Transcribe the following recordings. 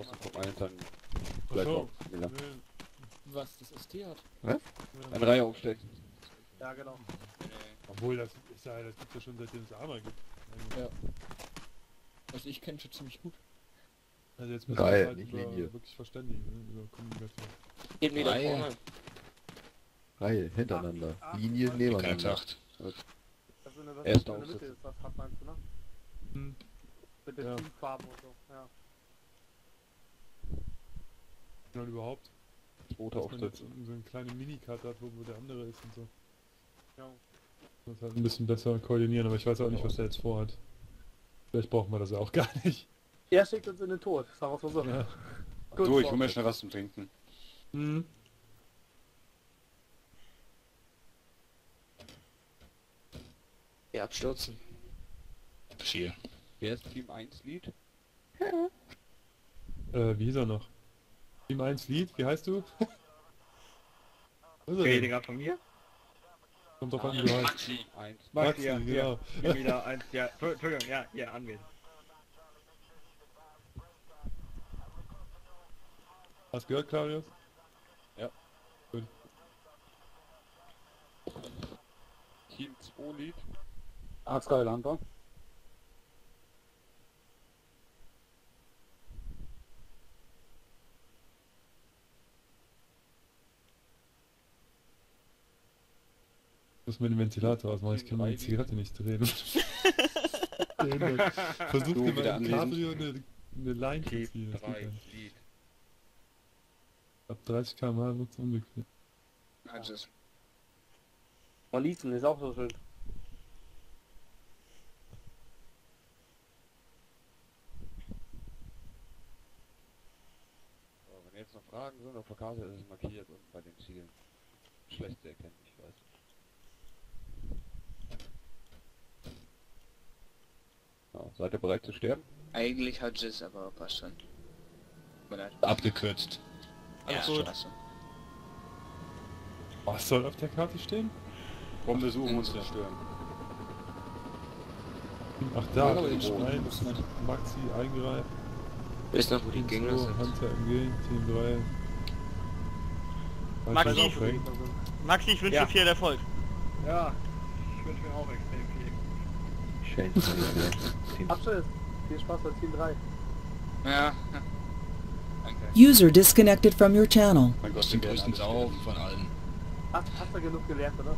außen vom einen dann gleich so. auf. Was das ST hat. ja. Eine Reihe aufstellen. Ja, genau. Obwohl, das ist ja, das gibt's ja schon seitdem es Arma gibt. Ja. Also ich kenne schon ziemlich gut. Also jetzt müssen Reihe, wir halt nicht über, Linie. wirklich verständigen, ne? über Kommunikation. Geht wieder Reihe. vorne. Reihe hintereinander. Ach, ach, Linie ach. nebeneinander. Was Erster in der Mitte Aufsatz. ist, das hat meinst du, ne? Hm. Mit den Ja. Teamfarben und so, ja. Und überhaupt, Zweiter dass man jetzt so einen kleinen Minicut hat, wo, wo der andere ist und so. ja. Das halt ein bisschen besser koordinieren, aber ich weiß auch nicht, was er jetzt vorhat. Vielleicht brauchen wir das ja auch gar nicht. Er schickt uns in den Tod, sagen mal so. Ja. Gut, Du, ich hol mir schnell was zum Trinken. Hm. Wir abstürzen. Schiel. Wer ist Team 1 Lead? Äh, wie hieß er noch? Team 1 Lied, wie heißt du? Was ist er Rede denn? gerade von mir? Kommt drauf an, wie du heißt. Team 1. Maxi, ja, genau. Ja, wieder eins, ja, Entschuldigung, ja, hier, anwesend. Hast du gehört, Claudius? Team 2 Lead. Ah, Skylander. Muss mir den Ventilator ausmachen, ich kann meine Zigarette nicht drehen. Mir wieder beim anwesend. Cabrio eine, eine Line zu ziehen. Das geht 3 nicht. Lead. Ab 30 km/h wird es unbequem. Also, es- Malisen ist auch so schön. So, wenn jetzt noch Fragen sind, auf der Karte ist es markiert und bei den Zielen schlecht zu erkennen, ich weiß. Ja, seid ihr bereit zu sterben? Eigentlich hat es aber passt schon. Abgekürzt. Ja, gut. klasse. Was soll auf der Karte stehen? Bombe suchen und zerstören. Ach da, aber Team ich spiele 1, muss nicht. Maxi eingreift, Wisst noch, wo die 2, sind. Hunter MG, Team 3. Maxi. Maxi, ich wünsche Ja. dir viel Erfolg. Ja, ich wünsche mir auch extrem viel. Abschiss. Viel Spaß bei Team 3. Ja. Danke. User disconnected from your channel. Mein Gott, den größten Sauhaufen von allen. Hast, hast du genug gelernt, oder?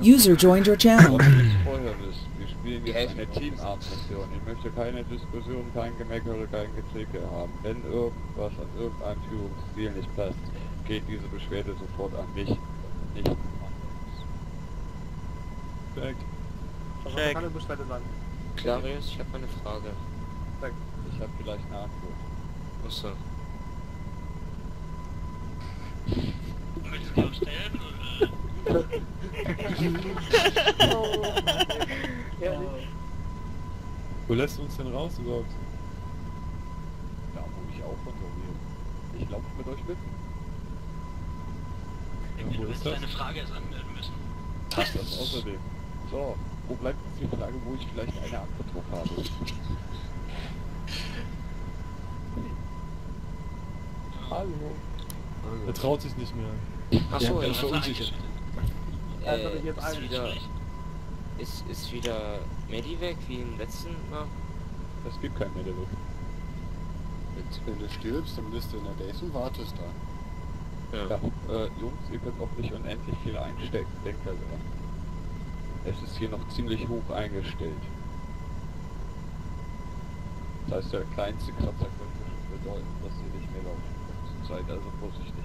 User joined your channel. Wir spielen jetzt eine. Teamart-Mission. Ich möchte keine Diskussion, kein Gemecker oder kein Gezicke haben. Wenn irgendwas an irgendeinem Führungsstil nicht passt, geht diese Beschwerde sofort an mich, nicht an uns. Back. Check. kann eine Beschwerde sein. Clarius, ich habe eine Frage. Ich habe vielleicht eine Antwort. Achso. Oh, ehrlich. Wo lässt uns denn raus überhaupt? Da wo ich auch kontrolliere. Ich laufe mit euch mit. Ja, wo ist das? Passt das außerdem. So, wo bleibt die Frage, wo ich vielleicht eine Antwort drauf habe? Hallo. Er traut sich nicht mehr. Achso, er ja, ist verunsichert. Also Äh, ist wieder... Ist, ist wieder Medi weg, wie im letzten Mal? Es gibt kein Medelook. Wenn du stirbst, dann bist du in der Base und wartest da. Ja, äh, Jungs, ihr könnt auch nicht unendlich viel einstecken. Denkt da dran. Es ist hier noch ziemlich hoch eingestellt. Das heißt, der kleinste Kratzer könnte schon bedeuten, dass ihr nicht mehr laufen könnt. Seid also vorsichtig.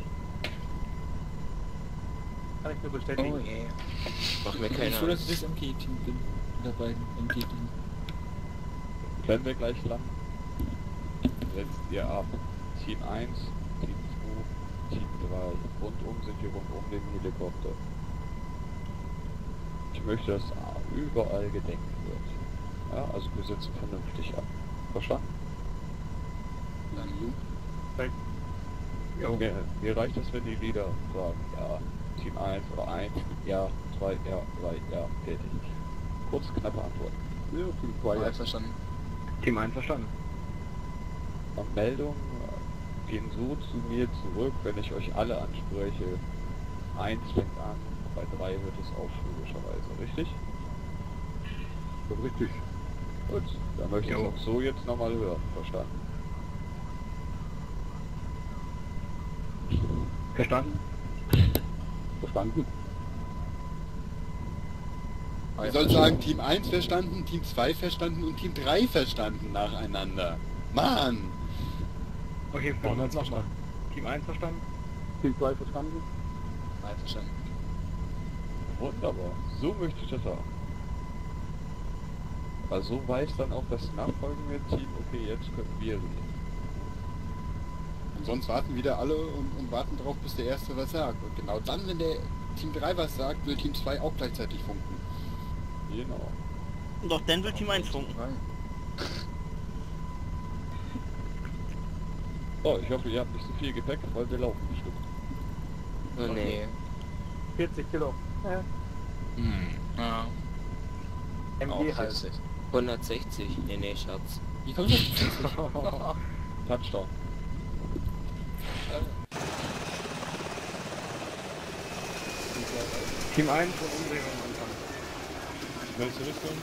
Kann ich nur bestätigen. Oh je. Mach mir Ich bin keine dass ich das MG-Team bin. Oder beiden MG-Team. Wenn wir gleich landen, setzt ihr ab. Team 1, Team 2, Team 3. Rundum sind wir rund um den Helikopter. Ich möchte, dass überall gedenkt wird. Ja, also wir setzen vernünftig ab. Verstanden? Mir, mir reicht es, wenn die Lieder sagen, ja, Team 1 oder 1, ja, 2, ja, 3, ja, fertig. Kurz, knappe Antwort. Ja, Team 2 Ja, jetzt. verstanden. Team einverstanden. Und Meldungen gehen so zu mir zurück, wenn ich euch alle anspreche. Eins fängt an, bei drei hört es auf, logischerweise, richtig? Das richtig. Gut, dann möchte ich es auch so jetzt nochmal hören, verstanden? Verstanden? Verstanden? Ich soll sagen, Team 1 verstanden, Team 2 verstanden und Team 3 verstanden nacheinander. Mann! Okay, Vorne hat's nochmal. verstanden. Team 1 verstanden? Team 2 verstanden? Einverstanden. Wunderbar, so möchte ich das haben. Aber so weiß dann auch das nachfolgende Team, okay, jetzt können wir reden. Und sonst warten wieder alle und, und warten drauf, bis der Erste was sagt. Und genau dann, wenn der Team 3 was sagt, will Team 2 auch gleichzeitig funken. Genau. Doch, dann will Team 1 funken. So, ich hoffe, ihr habt nicht so viel Gepäck, weil wir laufen bestimmt. Oh nee. 40 Kilo. Ja. Hm. Ja. MG halt. 160. Nee, nee, Schatz. Wie kommt das? Touchdown. Team 1 und Umdrehung anfangen. Welche Richtung?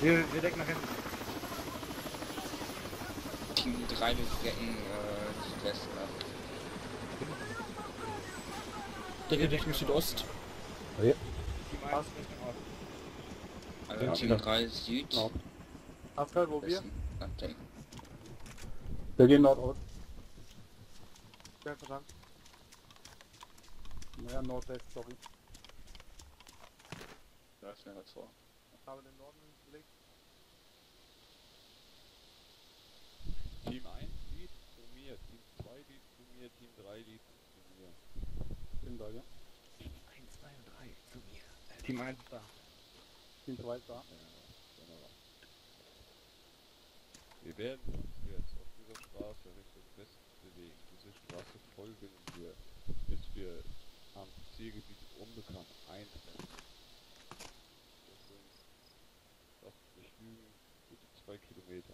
Wir, wir decken nach hinten. Team 3 wir decken äh, Südwesten ab. Decke Richtung Südost. Ja. Team 1 Richtung Ost. Also Ja, Team ja. 3 Süd. Nord. Pascal, wo wir? Wir gehen Nordost. Ja, verstanden. Naja, Nordwest, sorry. Da ist mir was vor. Habe den Norden gelegt. Team 1 Lied zu mir, Team 2 Lied zu mir, Team 3 Lied zu mir. Bin da, ja. 1, 2 und 3 zu mir. Team 1 ist da. Team 2 ist da. Wunderbar. Wir werden uns jetzt auf dieser Straße Richtung Westen bewegen. Diese Straße folgen wir, bis wir am Zielgebiet unbekannt eintreffen. Das sind, lasst mich lügen, gute zwei Kilometer.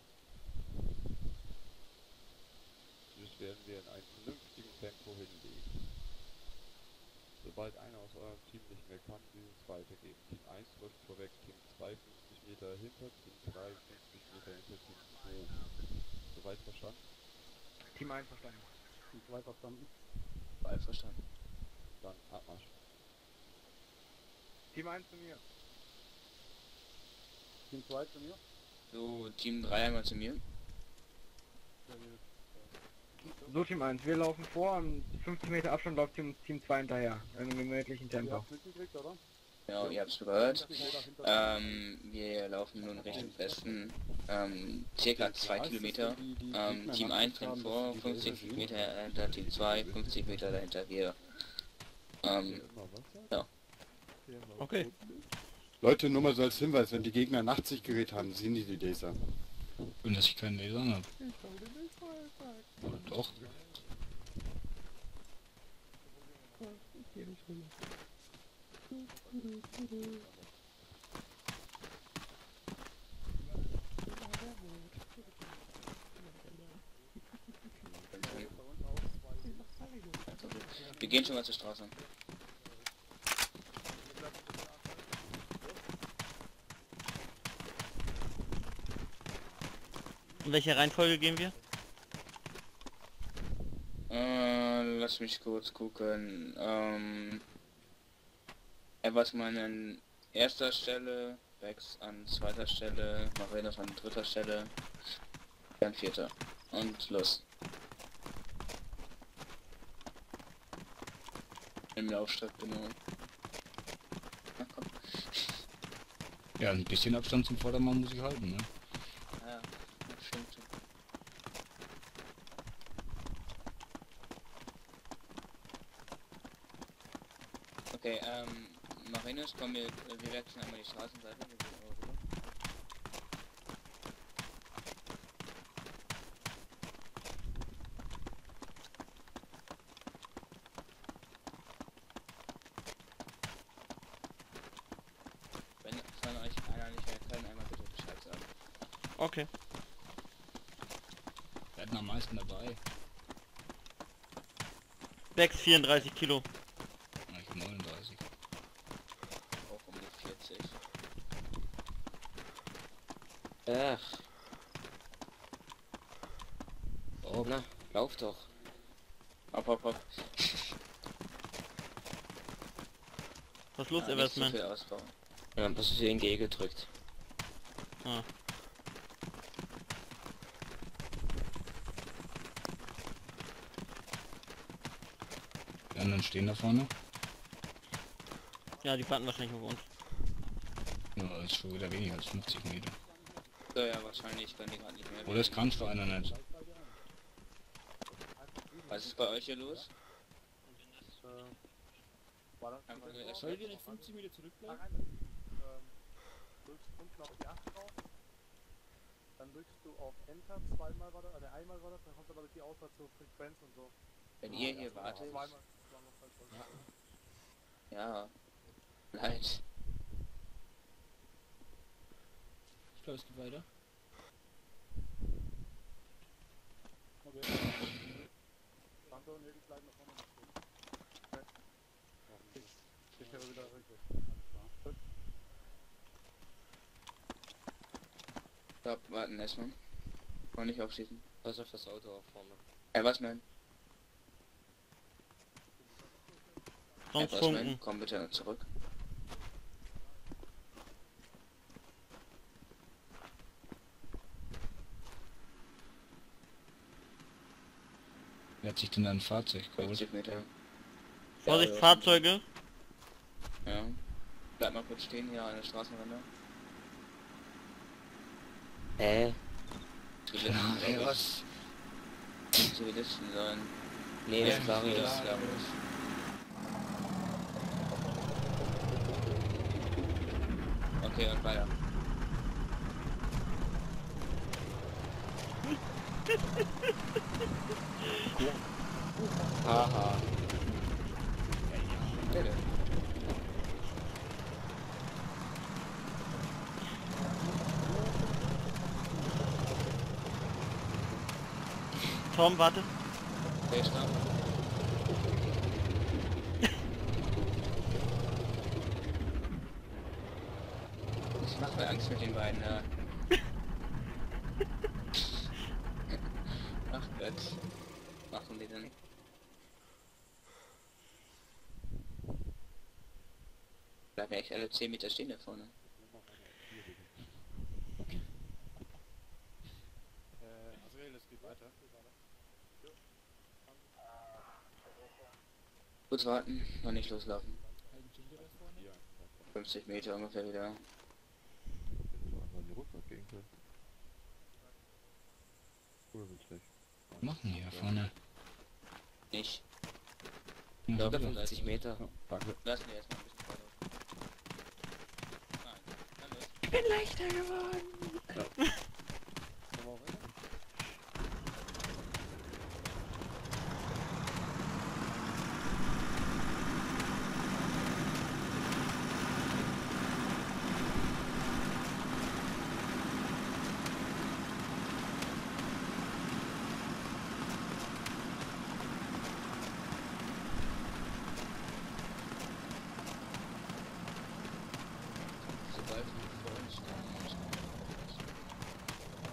Das werden wir in einem vernünftigen Tempo hinlegen. Sobald einer aus eurem Team nicht mehr kann, dieses weitergeben. Team 1 läuft vorweg, Team 2 50 Meter hinter, Team 3 50 Meter hinter Team 2. Soweit verstanden? Team 1 verstanden. Team 2 verstanden. Einverstanden. Dann Abmarsch. Team 1 zu mir. Team 2 zu mir. So, Team 3 einmal zu mir. So Team 1, wir laufen vor und 50 Meter Abstand läuft Team, Team 2 hinterher. In einem gemütlichen Tempo. Ja, ihr habt es gehört. 50 Meter hinter Ähm, wir laufen nun Richtung Westen. Ähm, circa 2 Kilometer. Ähm, Team 1 rennt vor, 50 Meter dahinter Team 2, 50 Meter dahinter wir. Ähm, ja. Okay. Leute, nur mal so als Hinweis, wenn die Gegner ein 80-Gerät haben, sehen die die Laser. Und dass ich keinen Laser habe. Doch. Wir gehen schon mal zur Straße. In welcher Reihenfolge gehen wir? Äh, lass mich kurz gucken. Ähm, er war mal an erster Stelle, Bex an zweiter Stelle, Marenas an dritter Stelle, dann vierter. Und los. Im Laufstart, genau. Ja, ein bisschen Abstand zum Vordermann muss ich halten, ne? Ja, das stimmt. Okay, ähm, Marinus, komm, wir, wir wechseln einmal die Straßenseite. Wir. Wenn von euch einer nicht mehr kann, einmal bitte Bescheid sagen. Okay. hatten am meisten dabei. Bex 34 Kilo. Ja, Ich hab 39. Auch um die 40. Ach, Oh, na, lauf doch. Hopp, hopp, hopp. Los, Ja, Eversman? viel ausbauen. Ja, dann hast du den G gedrückt. Ah. die anderen stehen da vorne. Ja, die warten wahrscheinlich auf uns. Ja, das ist schon wieder weniger als 50 Meter. So, ja, wahrscheinlich können die gerade nicht mehr. Oder es kannst du einer nicht. Was ist bei euch hier los? Äh, war das Soll ich direkt 50 Meter zurückbleiben? Ähm, drückst unten auf die 8 drauf. Dann drückst du auf Enter zweimal war das, also einmal war das, dann kommt aber die Auswahl zur Frequenz und so. Wenn ihr hier wartet. Zweimal, zweimal falsch drücken. Ja. Leid. Ich glaube, es geht weiter. Okay. Danke, nee, die bleiben da vorne. Ich, höre wieder. Gut. Stopp, warten erstmal. Und nicht aufschießen. Pass auf das Auto auf vorne. Ey, was, man? Sonst funken. Komm bitte zurück. Wer hat sich denn da ein Fahrzeug geholt? 50 Meter. Vorsicht, Ja, ja. Fahrzeuge. Ja. Bleib mal kurz stehen hier an der Straßenrande. Hä? Ich. was? Zivilisten sollen. Nee, das das Varius. Okay, und weiter. Haha. Bitte. Tom, warte. Okay, stopp. Ich mach mir Angst mit den beiden, ja. Ach Gott. Machen die denn? Bleiben ja echt alle 10 Meter stehen da vorne. Äh, Azrael, es geht weiter. Kurz warten, noch nicht loslaufen. 50 Meter ungefähr wieder. Machen hier vorne. Nicht. Ja, Ja, wieder. 50 Meter. Ja, danke. Lassen wir erstmal ein bisschen weiter. Nein. Ich bin leichter geworden. Sobald wir vor uns stehen.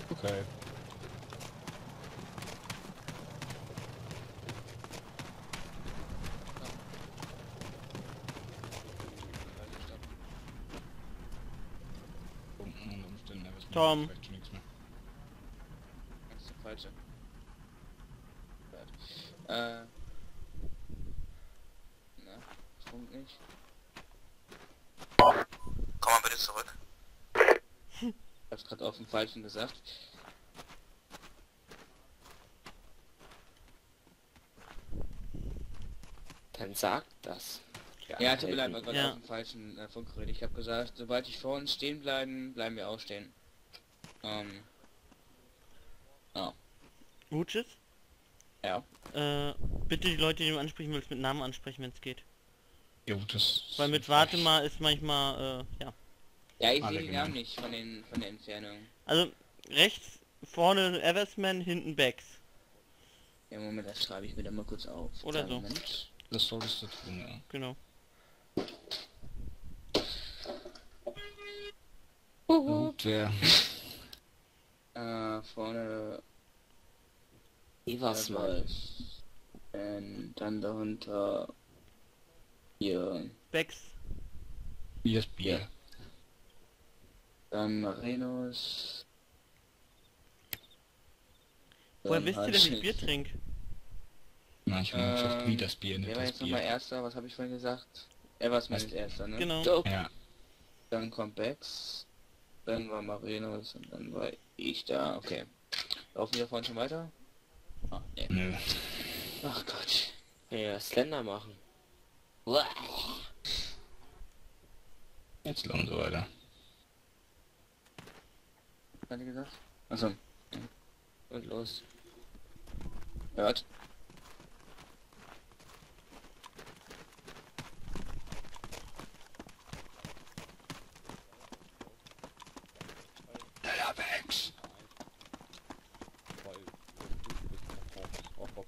Okay. Unten unter Umständen, aber es macht Tom. vielleicht schon nichts mehr. Das ist der falsche. Äh. Na, Funk nicht. Komm mal bitte zurück. Ich hab's gerade auf dem falschen gesagt. Dann sag das. Ja, tut mir leid, war gerade Ja. auf dem falschen äh, Funk geredet. Ich habe gesagt, sobald ich vor uns stehen bleiben, bleiben wir auch stehen. Ähm. Gutes. Ja. Äh, bitte die Leute, die du ansprechen willst, mit Namen ansprechen, wenn es geht. Jo, das... Weil mit Warte mal ist manchmal, äh, ja. Ja, ich sehe die Namen nicht von den von der Entfernung. Also rechts vorne Eversman, hinten Bex. Ja, Moment, das schreibe ich mir dann mal kurz auf. Oder Kleinen so. Moment. Das solltest du tun, ja. Genau. Gut, wer? Äh, vorne was mal. Ähm, dann darunter hier, Bex. Bier ist Bier. dann Marenos. Woher wisst ihr, dass ich Bier trinke? Na, ich habe gesagt, Ähm, wie das Bier, nicht Wer war jetzt nochmal Bier. erster? Was habe ich vorhin gesagt? Er war ist erster, ne? Genau. Ja, Dann kommt Bex, dann war Marenos und dann war ich da. Okay. Laufen wir vorhin schon weiter? Ah, nee. nö. Ach Gott. Ja, Slender machen. Uah. Jetzt laufen so weiter. Hat gesagt? Achso. Und los. Hört. Ja, Bex. Weil das ist auch auf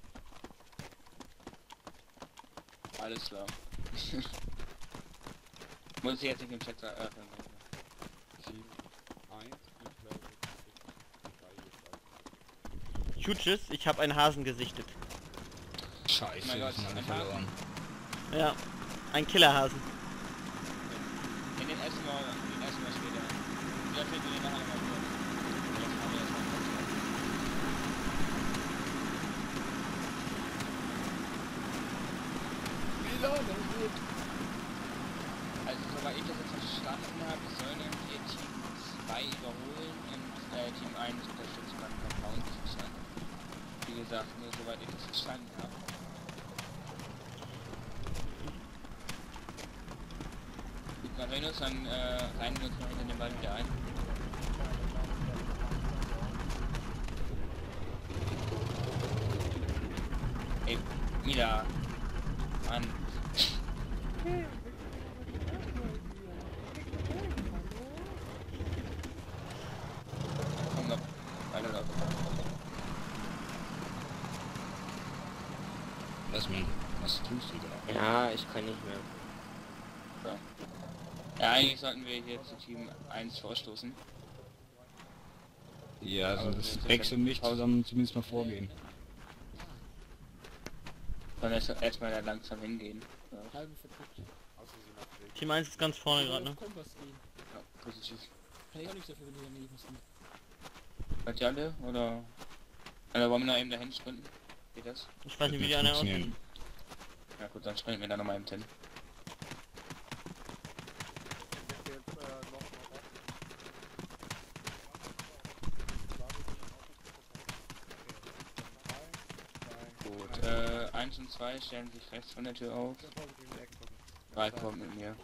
Alles klar. Muss ich jetzt nicht im Chat eröffnen. Team 1 ich glaube ich Chutschis, ich habe einen Hasen gesichtet. Scheiße, Mein wir Gott, ein verloren. Ja. Ein Killerhasen. In den ersten Mal, den ersten Mal später. Ja, fehlt mir nachher mal kurz. Jetzt haben wir erstmal kurz. Also soweit ich das jetzt verstanden habe, sollen wir Team 2 überholen und äh, Team 1 unterstützen beim Compound sein. Wie gesagt, nur soweit ich das verstanden habe. Gut, Marinus, dann äh, wir uns mal hinter den Ball wieder ein. Ey, Mila. Mann. Komm doch. Weiter doch. Was, man, was tust du da? Ja, ich kann nicht mehr. Ja, eigentlich sollten wir hier zu Team 1 vorstoßen. Ja, also Aber das Bex und mich zusammen zumindest mal vorgehen. Sollen wir erst- erstmal da langsam hingehen. Ja. Team 1 ist ganz vorne gerade, ne? Ja positiv. Kann ich auch nichts dafür, wenn die daneben sind. Seid ihr alle? Oder? Oder wollen wir noch eben dahin sprinten? Geht das? Ich weiß nicht, wie die funktionieren. aussehen. Ja gut, dann sprinten wir da nochmal eben hin. Sind wir jetzt äh, noch noch offen? Gut, äh, 1 und 2 stellen sich rechts von der Tür auf. Drei kommen mit mir.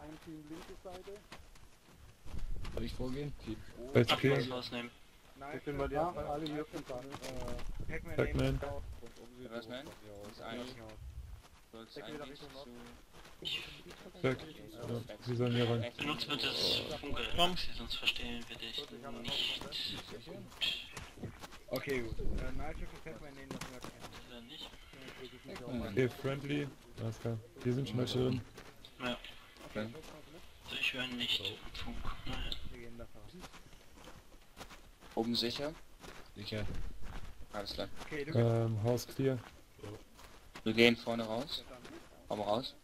Ein Team linke Seite. Soll ich vorgehen? Team. Bei SP, rausnehmen. Nein, sind wir ja, alle hier sind dann. Äh, Pac-Man Pac-Man. neben uns. Und um sie Was, so man? von mir aus. Ist eigentlich, soll's Check wieder eigentlich zu... Perfekt. Ja, wir sollen hier rein. Benutzt bitte das Funkeltaxi, sonst verstehen wir dich nicht. Okay, gut. Äh, Nigel und Pac-Man nehmen noch nicht? Okay, friendly. Alles klar. Wir sind schon mal drin. Ja. Also ich höre nicht Funk. Naja. Wir gehen davon. Oben sicher? Sicher. Alles klar. Okay, du Ähm, Haus clear. Wir gehen vorne raus. Komm raus.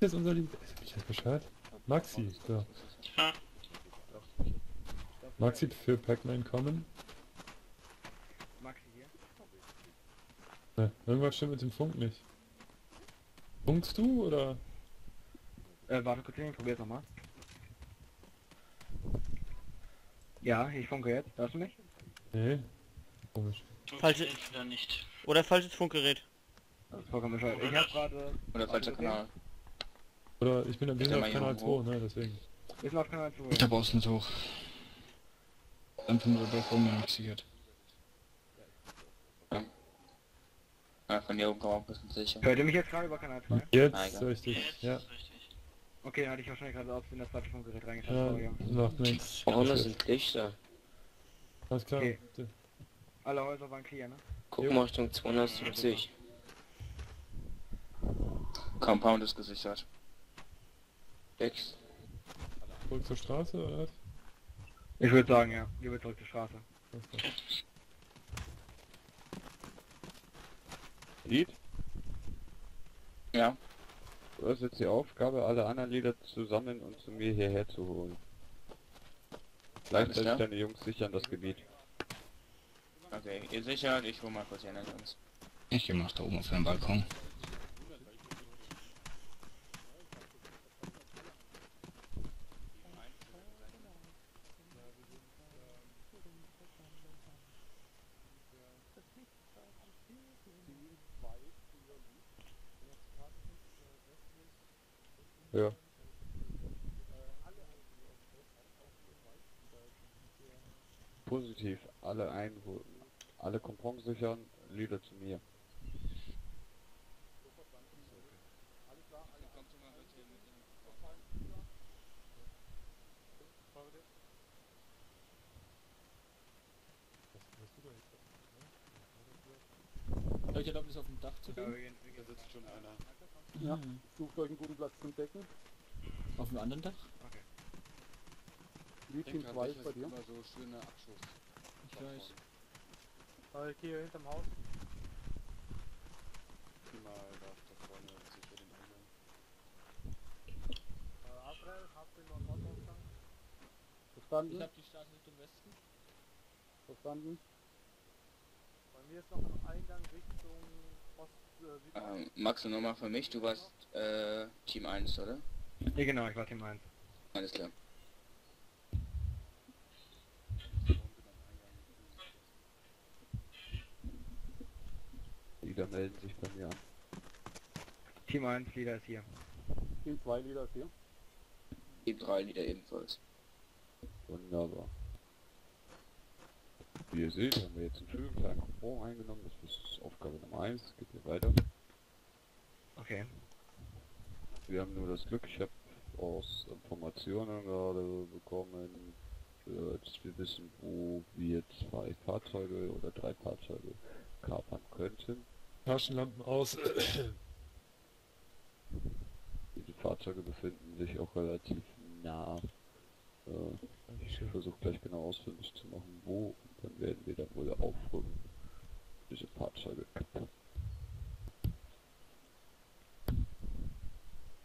Das ist unser Lied. Hab ich das Bescheid? Maxi, so. Maxi für Pac-Man kommen. Maxi hier. Ne, irgendwas stimmt mit dem Funk nicht. Funkst du oder? Äh, warte kurz, ich probier's nochmal. Ja, ich funke jetzt. Hörst du mich? Nee. Komisch. Falsche- wieder nicht. Oder falsches Funkgerät. Das ist vollkommen bescheuert. Ich hab gerade... Oder falscher. Kanal. Oder ich bin, wir sind Ja, auf mal Kanal hier 2, ne, deswegen. Wir sind auf Kanal 2. Ich hab außen hoch. Dann von der Balkon mir nicht gesichert. Ja, von hier oben kann man ein bisschen sicher. Hört ihr mich jetzt gerade über Kanal 2? Jetzt Ah, egal. richtig, Jetzt ja. ist richtig. Okay, dann hatte ich wahrscheinlich gerade aus in das falsche Funkgerät reingeschaut. ja. macht nichts. Vorne sind Lichter. Alles klar. Okay. Alle Häuser waren clear, ne? Guck mal Richtung 270. Compound ist gesichert. Sechs. Zurück zur Straße, oder was? Ich würde sagen, ja. Lieber zurück zur Straße. Lied, Ja. du hast jetzt die Aufgabe, alle anderen Lieder zu sammeln und zu mir hierher zu holen. Gleichzeitig deine Jungs sichern das Gebiet. Okay, ihr sichert, ich hol mal kurz die anderen Jungs. Ich geh mal da oben auf den Balkon. Ja. Positiv, alle einholen, alle Kompons sichern, Lieder zu mir. Habe ich Erlaubnis auf dem Dach zu Ja, gehen? wir gehen, wir gehen. Da sitzt schon einer. Ja, sucht euch einen guten Platz zum Decken. Auf dem anderen Dach? Lead Team 2 ist bei dir. immer so schöne Abschuss. Ich weiß. Ich gehe hier hinterm Haus. Mal da, da vorne sicher den Eingang. Äh, April, habt ihr noch einen Ausgang? Ich Verstanden? hab die Straße Richtung Westen. Verstanden? Bei mir ist noch ein Eingang Richtung Ost, äh, Süd. Ähm, Max, nochmal für mich, du warst äh, Team 1, oder? Ja, genau, ich war Team 1. Alles klar. Lieder melden sich bei mir an. Team 1, Leader ist hier. Team 2 Lieder ist hier. Team 3 Lieder ebenfalls. Wunderbar. Wie ihr seht, haben wir jetzt einen schönen kleinen Kompon eingenommen. Das ist Aufgabe Nummer 1. Geht hier weiter. Okay. Wir haben nur das Glück, ich habe aus Informationen gerade bekommen, äh, dass wir wissen, wo wir zwei Fahrzeuge oder drei Fahrzeuge kapern könnten. Taschenlampen aus. Diese Fahrzeuge befinden sich auch relativ nah. Äh, ich versuche gleich genau ausfindig zu machen, wo. Und dann werden wir dann wohl aufrücken. Diese Fahrzeuge kaputt.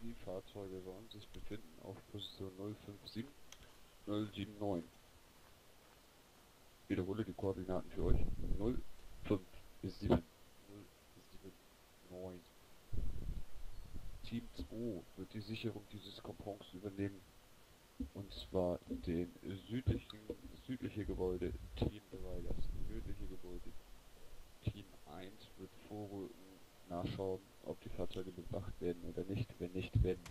Die Fahrzeuge sollen sich befinden auf Position 057 079. Ich wiederhole die Koordinaten für euch. 057 079. Team 2 wird die Sicherung dieses Kompons übernehmen. Und zwar den südlichen, südliche Gebäude Team 3, das nördliche Gebäude Team 1 wird vorrücken, nachschauen, ob die Fahrzeuge bewacht werden oder nicht. Wenn nicht, werden,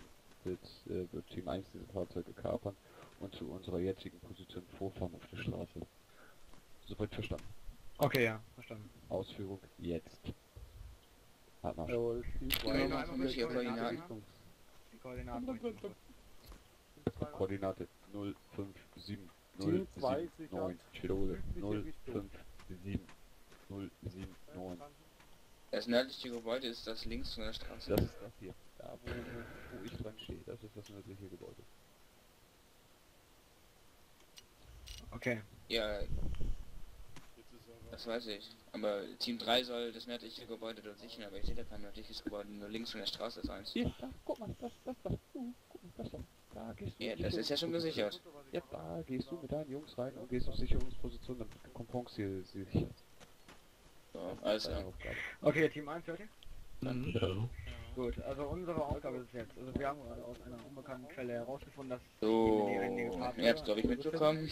wird, äh, wird Team 1 diese Fahrzeuge kapern und zu unserer jetzigen Position vorfahren auf der Straße. Soweit verstanden. Okay, ja, verstanden. Ausführung jetzt. Hartmarsch. Jawohl, Team 2 Ja, macht machen wir jetzt hier die Koordinaten. Die Koordinaten. Koordinate 057 Team 2 079. sichert Ich wiederhole südliche Richtung. 057 079. Das nördliche Gebäude ist das links von der Straße. Das ist das hier. Da wo, wo ich dran stehe. Das ist das nördliche Gebäude. Okay. Ja, das weiß ich. Aber Team 3 soll das nördliche Gebäude dort sichern, aber ich sehe da kein nördliches Gebäude, nur links von der Straße ist eins. Hier, da, guck mal, das, das, das, guck mal, das da. Da gehst du. Ja, das ist ja schon gesichert. Ja, da gehst du mit deinen Jungs rein und gehst auf Sicherungsposition, damit du Kompons hier sicher. So, alles klar. Okay, Team 1, hört ihr? Ja. Gut, also unsere Aufgabe ist jetzt, also wir haben gerade aus einer unbekannten Quelle herausgefunden, dass So, habt glaube ich mitbekommen.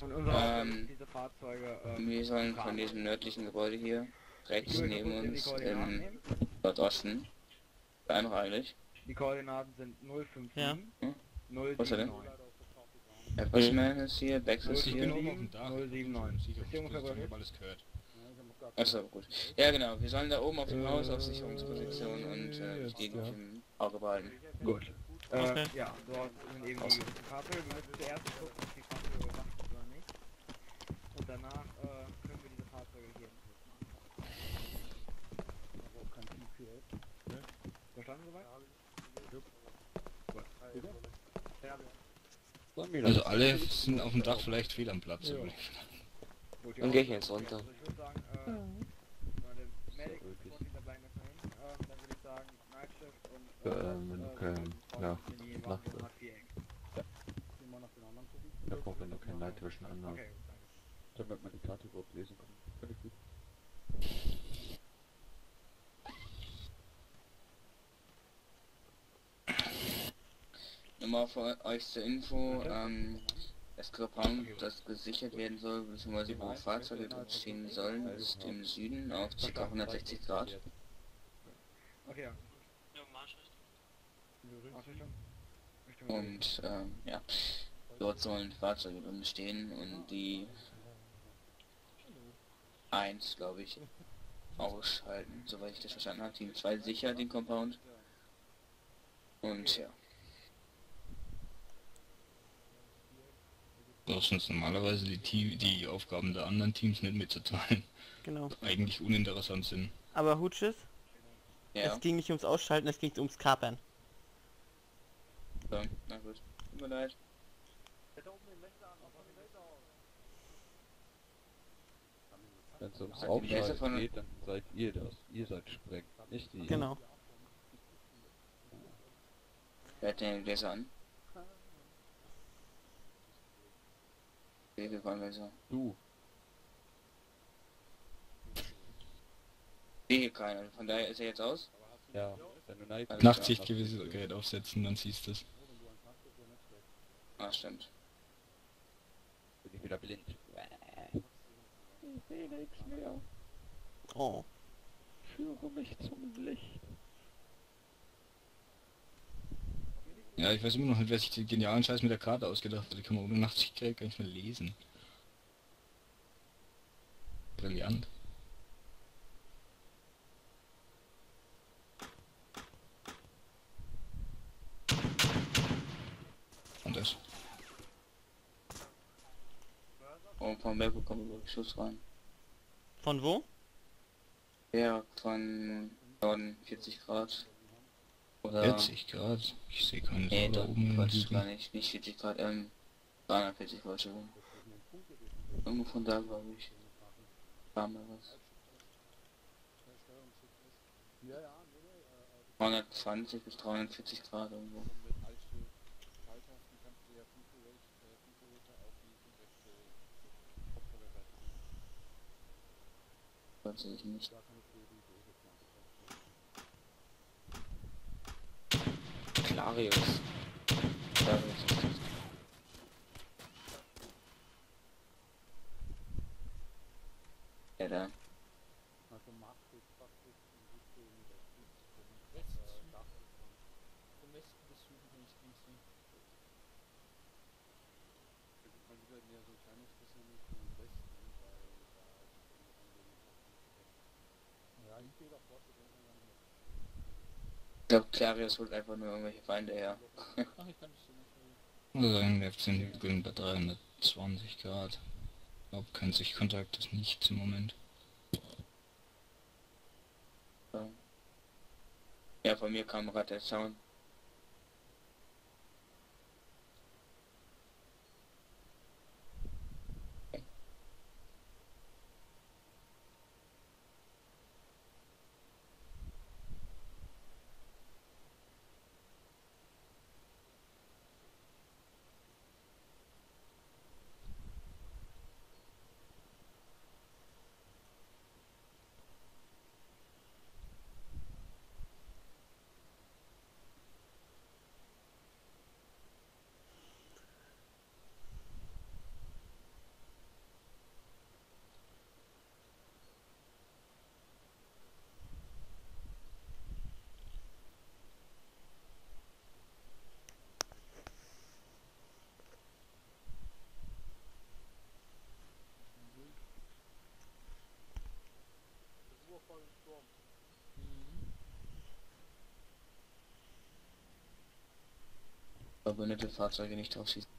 und unsere Aufgabe Ähm, ist, diese Fahrzeuge ähm, Wir sollen von diesem nördlichen Gebäude hier rechts Ich neben uns nehmen. Nordosten. Einfach eigentlich. Die Koordinaten sind 057 Ja. Hm? 079. Was ist denn? Eversman ist hier, Bex ist Ich bin hier. oben auf dem Dach. 079. Sicher, Ist die ungefähr ich bei habe alles gehört. Achso, gut. Ja genau, wir sollen da oben auf dem Äh, Haus auf Sicherungsposition und äh, jetzt, die ja. im Auge behalten. Gut. Äh, Okay. Ja, dort sind eben die ganzen Fahrzeuge. Wir müssen zuerst gucken, ob die Fahrzeuge überwacht sind oder nicht. Und danach äh, können wir diese Fahrzeuge hier Verstanden soweit? Also alle sind auf dem Dach vielleicht fehl am Platz. Ja. Dann geh ich jetzt runter. Also äh. Ähm, dann und äh, Ähm, äh, okay, äh, ja, Nacht, Waffe. H4 Ja, auch wenn du kein Night Vision anhast. Danke. Damit man die Karte überhaupt lesen kann. Finde ich gut. Nochmal für euch zur Info, ähm, das Compound, das gesichert werden soll, beziehungsweise wo Fahrzeuge drin stehen sollen, ist im Süden auf ca. 160 Grad. Okay, ja. Und ähm, ja, dort sollen Fahrzeuge drin stehen und die 1, glaube ich, ausschalten, soweit ich das verstanden habe. Team 2 sichert den Compound. Und ja, brauchst uns normalerweise die, Team, die Aufgaben der anderen Teams nicht mitzuteilen. Genau. Eigentlich uninteressant sind. Aber Hutsches, ja, es ging nicht ums Ausschalten, es ging ums Kapern. so, na gut, tut mir leid. Wenn es ums Aufschalten geht, dann seid ihr das. Ihr seid Spreng, nicht die. Genau. Wer hat den Laser an? Wollen Laser. Du. Sehe hier keiner, von daher ist er jetzt aus. Ja, wenn du Night Alles Vision Nachtsichtgerät aufsetzen, dann siehst du es. Ah, stimmt. bin ich wieder blind. Ich sehe nichts mehr. Oh. Führe mich zum Licht. Ja, ich weiß immer noch nicht, wer sich den genialen Scheiß mit der Karte ausgedacht hat. Die kann man ohne Nachtsichtgerät gar nicht mehr lesen. Brillant. Und das. Und von Berg kommen wir Schuss rein. Von wo? Ja, von Norden 40 Grad. Oder 40 Grad. Ich sehe keine Nee, da Quatsch, gar nicht. Nicht 40 Grad, ähm, 340 Grad schon. Irgendwo von da, glaube ich. War mal was. 320 bis 340 Grad irgendwo. Weiß ich nicht. Clarius. Da ist es. Ja, da. Ich glaube, Clarius holt einfach nur irgendwelche Feinde her. Also sagen wir sind Hügeln bei 320 Grad. Ich glaube, kein Sichtkontakt ist nichts im Moment. So. Ja, von mir kam gerade der Sound. Verbündete Fahrzeuge nicht drauf schießen.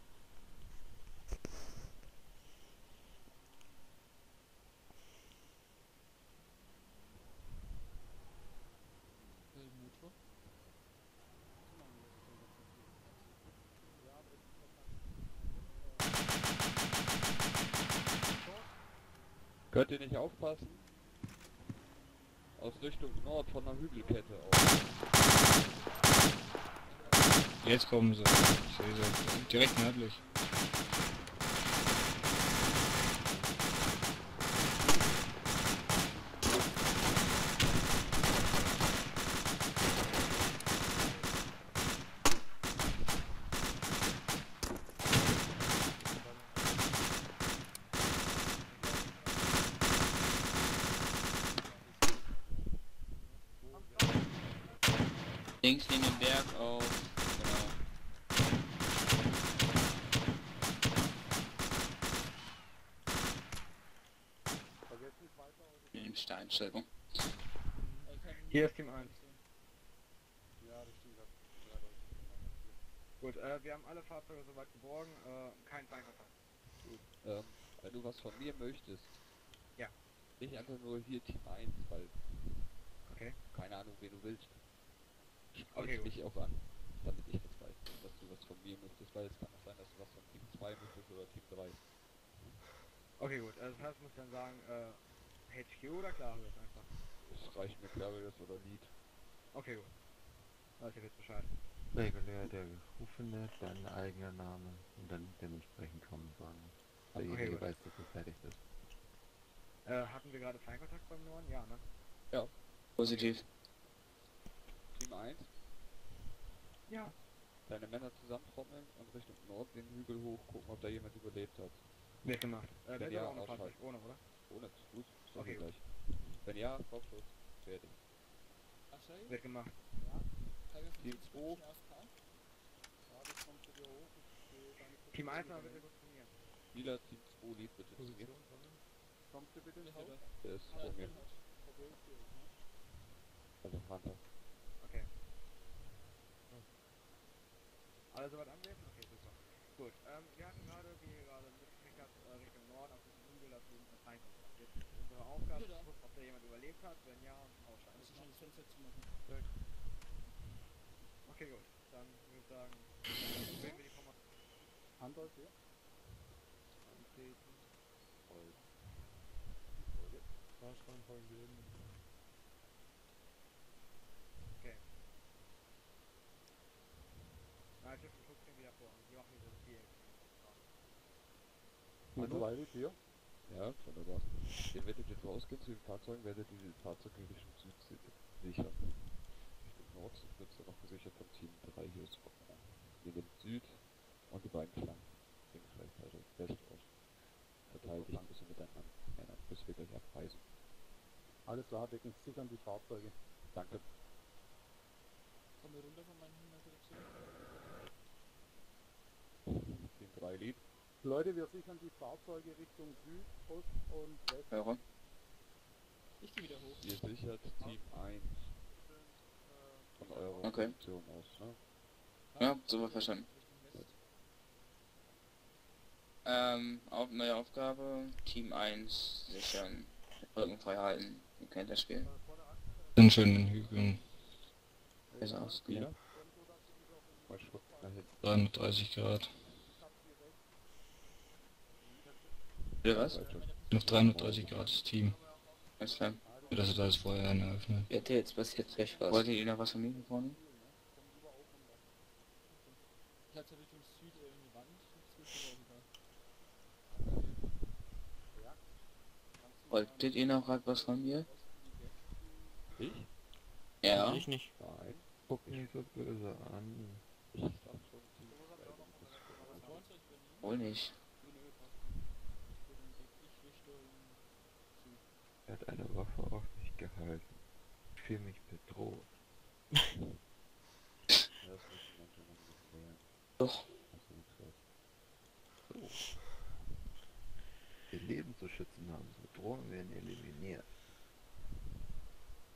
Könnt ihr nicht aufpassen? Aus Richtung Nord von der Hügelkette aus. Jetzt kommen sie. Ich sehe sie. Direkt nördlich. 404 Team 1, weil. Okay. Keine Ahnung, wen du willst. Sprich okay, mich auch an, damit ich das weiß, dass du was von mir möchtest, weil es kann auch sein, dass du was von Team 2 möchtest oder Team 3. Okay, gut, also das heißt, muss dann sagen, äh, HQ oder Clarius einfach? Es reicht mir Clarius oder Lead. Okay, gut. Weiß ich jetzt Bescheid. Regulär der Gerufene, dann eigener Name und dann dementsprechend kommen sollen. Der jeder weiß, dass du fertig bist. Äh, hatten wir gerade Feindkontakt beim Norden? Ja, ne? Positiv. Team 1, Ja. deine Männer zusammentrommeln und Richtung Nord den Hügel hoch gucken, ob da jemand überlebt hat. Wird gemacht. Äh, Wenn der ja, ohne ausschalten. Fahrzeug, ohne, oder? Ohne, gut, so Okay, okay, gleich. Wenn ja, Kopfschuss, fertig. Wird gemacht. Team 2, Team 1 mal bitte kurz zu mir. Spieler Team 2 Lead bitte zu mir. Kommt ihr bitte ins Haus? Der ist vor mir. Okay, okay. Also Hunter. Okay. Alle soweit anwesend? Okay, super. Gut, ähm, wir hatten gerade, wie ihr gerade mitgekriegt habt, äh, Richtung Norden auf diesem Hügel, da drüben eine Feindkontakt. Jetzt ist unsere Aufgabe, zu gucken, ob da jemand überlebt hat, wenn ja, ausschalten. Okay, gut. Dann würde ich sagen, wählen wir die Formation. Handolf hier? Antreten. Voll. Voll geben. Na, ich hüpfe 15 wieder vor die machen dieses Ziel. Mittlerweile hier? Ja, wunderbar. Ihr werdet jetzt rausgehen zu den Fahrzeugen, werdet ihr die Fahrzeuge Richtung Süd si- sichern. Richtung Nord wird es noch gesichert vom Team 3 hier ist Wir nehmen Süd und die beiden Flanken. Links, rechts, also West, Ost. Verteilt dich ein bisschen mit deinen Männern, bis wir gleich abreisen. Alles klar, decken sichern die Fahrzeuge. Danke. Komm wir runter von meinen 100 Team 3 Lead. Leute, wir sichern die Fahrzeuge Richtung Süd, Ost und West. Hörer. Ich geh wieder hoch. Ihr sichert Team 1 von eurer Okay. Position aus, ne? Ja, super verstanden. Ähm, auf, neue Aufgabe, Team 1 sichern, Rücken frei halten. Ihr kennt das Spiel. Sind schön in den Hügeln. Ist aus. Wieder? Mal Schritt nach hinten. 330 Grad. Bitte was? Noch 330 Grad das Team. Alles klar. Das ist alles vorher eröffnet. Bitte, jetzt passiert gleich was. Wolltet ihr noch was von mir vorne? Ich hatte Richtung Süd irgendeine Wand. Jetzt bist du auch wieder. Wolltet ihr noch was von mir? Ich? Ja. Ich nicht. Nein. Guck nicht so böse an. Ich sag schon Team 2. Wohl nicht. Er hat eine Waffe auf mich gehalten. Ich fühle mich bedroht. Doch. Hast du nichts gehört? So. Ihr Leben zu schützen haben, so Drohnen werden eliminiert.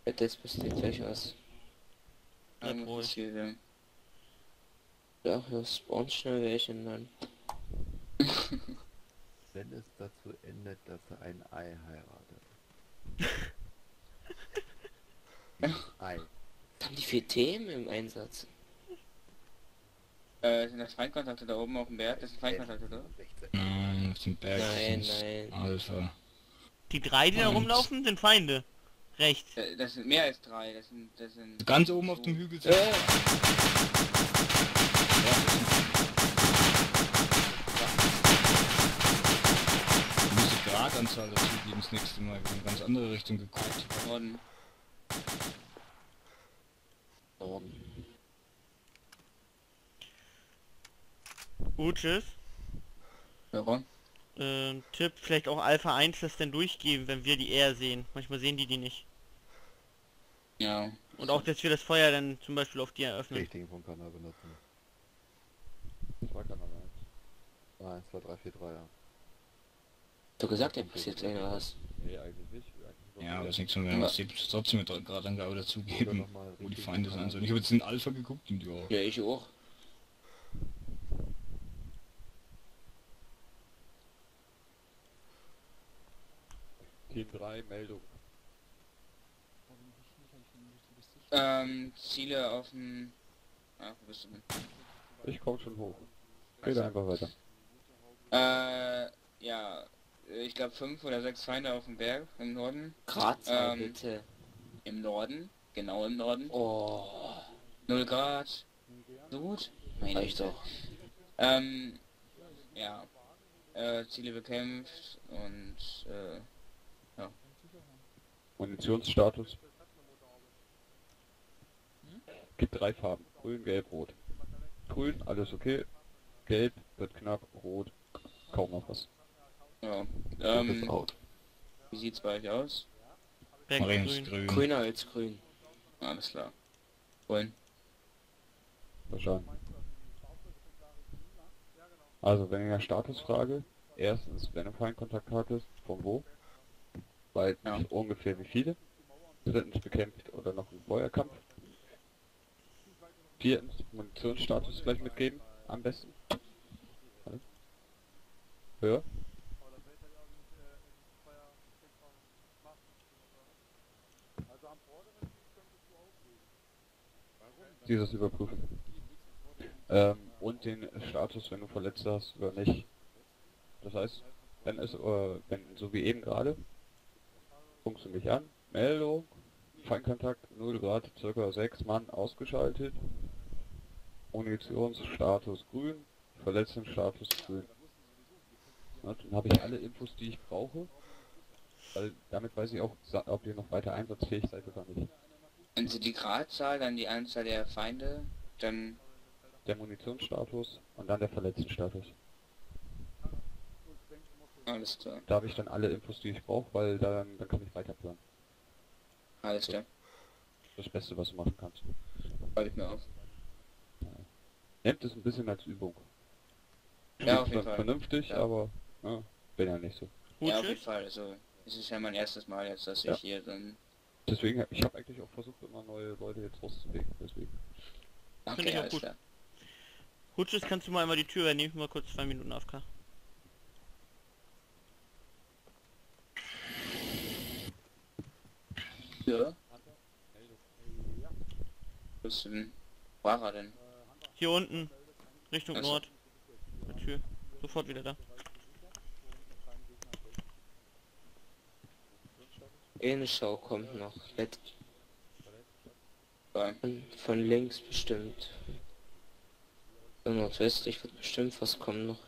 Bitte, jetzt passiert gleich was. Bleib ruhig. hier, Ja, hier spawnt schnell welche dann. Wenn es dazu endet, dass er ein Ei heiratet. Ei. Haben die vier Themen im Einsatz? Äh, sind das Feindkontakte da oben auf dem Berg? Das sind Feindkontakte, oder? Nein, auf dem Berg Nein, nein. Alpha. Die drei, die da Und- rumlaufen, sind Feinde. Rechts. Äh, Das sind mehr als drei, das sind... Das sind Ganz oben auf dem Hügel sind... Äh, Du musst die Gradanzahl dazu geben das nächste Mal. In eine ganz andere Richtung geguckt. Norden. Uches. Ja. Äh, Tipp, vielleicht auch Alpha 1 das denn durchgeben, wenn wir die eher sehen. Manchmal sehen die die nicht. Ja. Und auch, dass wir das Feuer dann zum Beispiel auf die eröffnen. Richtigen vom Kanal benutzen. Zwei Kanal 1, 2, 3, 4, 3, ja. du gesagt, der passiert irgendwas. 1. Nee, eigentlich nicht. Eigentlich Ja, aber das nichts mehr, wenn wir es trotzdem mit Gradangabe dazugeben, wo die Feinde sein sollen. Ich habe jetzt den Alpha geguckt und ja. Ja, ich auch. Team 3, Meldung. Ähm, Ziele auf dem... Ah, wo bist du denn? Ich komme schon hoch. Geht einfach weiter. Äh, ja, ich glaube fünf oder sechs Feinde auf dem Berg im Norden. Gradzahl Ähm, bitte. Im Norden, genau im Norden. Oh, 0 Grad. So gut? Meine Güte. doch. Ähm, ja. Äh, Ziele bekämpft und, äh, Munitionsstatus. Gibt drei Farben. Grün, Gelb, Rot. Grün, alles okay. Gelb wird knapp, Rot kaum noch was. ja. Ähm, wie sieht's bei euch aus? Grün. grün. Grüner als grün. Alles klar. Grün. Wahrscheinlich. Also, wenn ich nach Status frage, erstens, wenn du Feindkontakt hattest, von wo? Zweitens, Ja. ungefähr wie viele? Drittens, bekämpft oder noch ein Feuerkampf? Viertens, Munitionsstatus gleich mitgeben, am besten. Höher? Dieses überprüfen. Ähm, und den Status, wenn du Verletzte hast oder nicht. Das heißt, wenn es, äh, wenn so wie eben gerade, guckst du mich an, Meldung, Feindkontakt 0 Grad, circa 6 Mann ausgeschaltet, Munitionsstatus grün, Verletztenstatus grün. Ja, dann habe ich alle Infos, die ich brauche, weil damit weiß ich auch, ob ihr noch weiter einsatzfähig seid oder nicht. Wenn sie die Gradzahl, dann die Anzahl der Feinde, dann Der Munitionsstatus und dann der Verletztenstatus. Alles klar. Da habe ich dann alle Infos, die ich brauche, weil dann, dann kann ich weiter planen. Alles klar. Das Beste, was du machen kannst. Schreibe ich mir auf. Nehmt es ein bisschen als Übung. Ja, auf jeden Fall. vernünftig, Ja. aber ja, bin ja nicht so. Ja, auf jeden Fall. Also, es ist ja mein erstes Mal jetzt, dass Ja. ich hier dann... Deswegen, ich habe eigentlich auch versucht, immer neue Leute jetzt rauszulegen. Deswegen. Finde Okay, ich auch gut. Hutsches, kannst du mal einmal die Tür übernehmen? Mal kurz zwei Minuten AFK. Ja. Wo ist denn... Wo war er denn? Hier unten, Richtung Ach so. Nord. Die Tür. Sofort wieder da. Innenschau kommt noch. Bei. von, von links bestimmt. Nordwestlich wird bestimmt was kommen noch.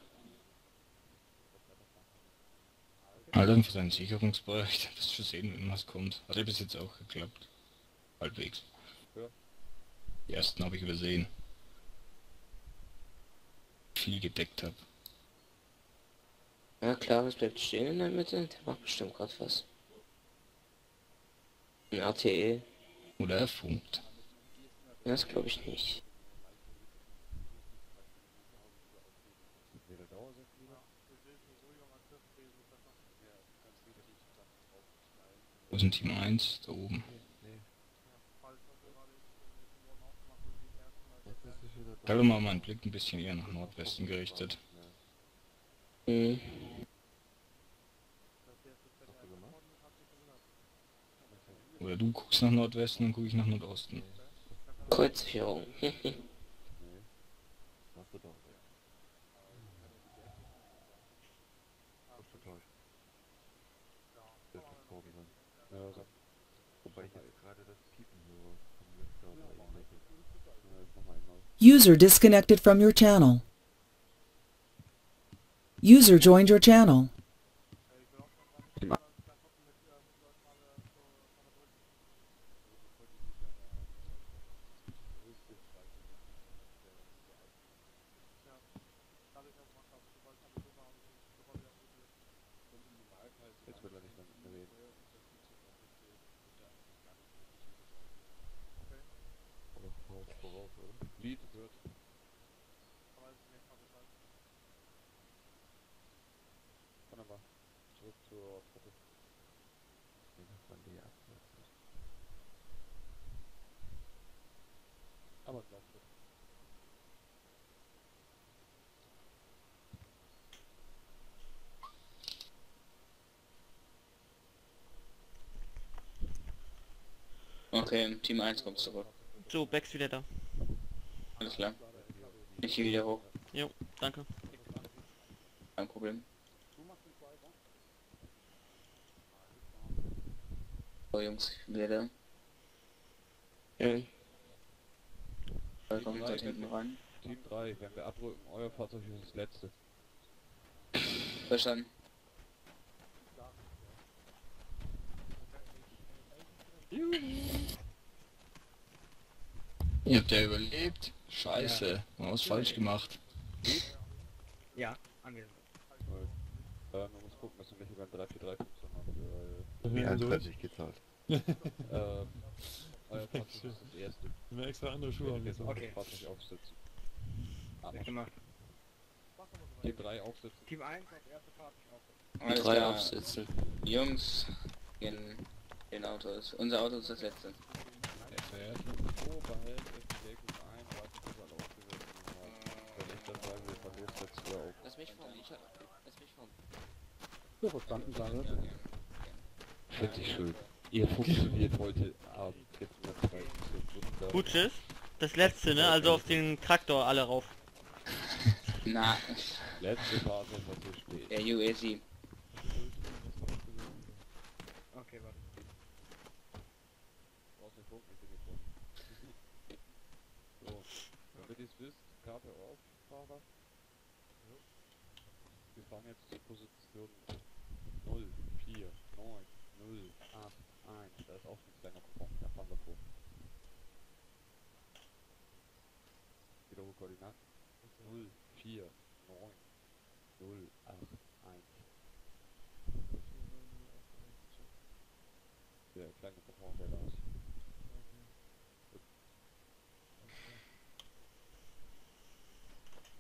Dann für seinen Sicherungsbereich, dann wirst du schon sehen, wenn was kommt. Hat ja bis jetzt auch geklappt. Halbwegs. Ja. Die ersten habe ich übersehen. Viel gedeckt habe. Ja klar, es bleibt stehen in der Mitte. Der macht bestimmt gerade was. Ein RTE. Oder er funkt. Das glaube ich nicht. Wo ein Team 1? Da oben. Ich habe mal meinen Blick ein bisschen eher nach Nordwesten gerichtet. Oder du guckst nach Nordwesten und gucke ich nach Nordosten. Kreuzsicherung. User disconnected from your channel. User joined your channel. Die Absätze. Aber glaubst du. Okay, Team 1 kommt zurück. So, Bex wieder da. Alles klar. Ich hier wieder hoch. Jo, danke. Kein Problem. So Jungs, ich da. Ja. Wir kommen dort hinten rein. Team 3, wenn wir abrücken, euer Fahrzeug ist das letzte. Verstanden. Ihr habt ja überlebt. Scheiße, wir haben was falsch gemacht. Ja, anwesend. Äh, man muss gucken, dass du nicht über 343 sondern weil, Wie Ja, ein durch. nicht gezahlt. Äh, euer Fahrzeug ist das erste. Wenn wir extra andere Schuhe haben. wir jetzt Okay. Fahrzeug aufsitzen. Wird gemacht. Team 3 aufsitzen. Team 1 auf erste Fahrzeug auf. Die Alles drei klar. aufsitzen. Jungs, in den Autos. Unser Auto ist das letzte. Fährt. Oh, behält es sehr gut ein, alle aufgesetzt sind. Wenn ich dann sage, wir verlieren jetzt wieder auf. Lass mich vorne, ich lass mich vorne. So verstanden, Sarah. Finde ich schön. Ihr funktioniert heute Abend jetzt in der zweiten Stunde. Gut, tschüss. Das letzte, ne? Also auf den Traktor alle rauf. Na, Letzte Fahrzeug, was hier steht. der UAC. Okay, warte. Brauchst den Punkt nicht in die Front. So, damit ihr es wisst, Karte auf, Fahrer. Wir fahren jetzt zur Position 0, 4, 9, 0, 8, 1. Da ist auch ein kleiner Coupon, da fahren wir vor. Wiederhole Koordinaten. 0, 4, 9, 0, 8, 1. Der kleine der da ist.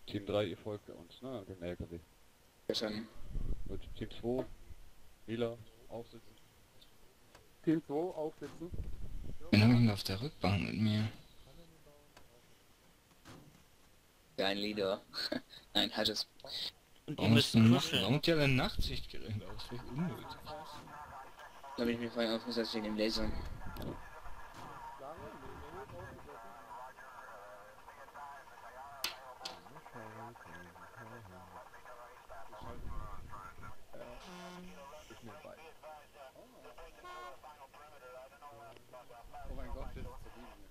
Team 3, ihr folgt uns, ne? Den LKW. Verstanden. Gut, Team 2, Mila, aufsitzen. Team 2 aufsitzen. Wen habe ich denn auf der Rückbank mit mir? Dein Leader. Nein, hat es. Und Warum ist denn Nacht? Warum hat die alle Nachtsichtgerät aus? Wie unnötig. Da habe ich mir vorhin aufgesetzt wegen dem Laser. Ich nehme bei. Oh mein Gott, das ist zerrieben hier.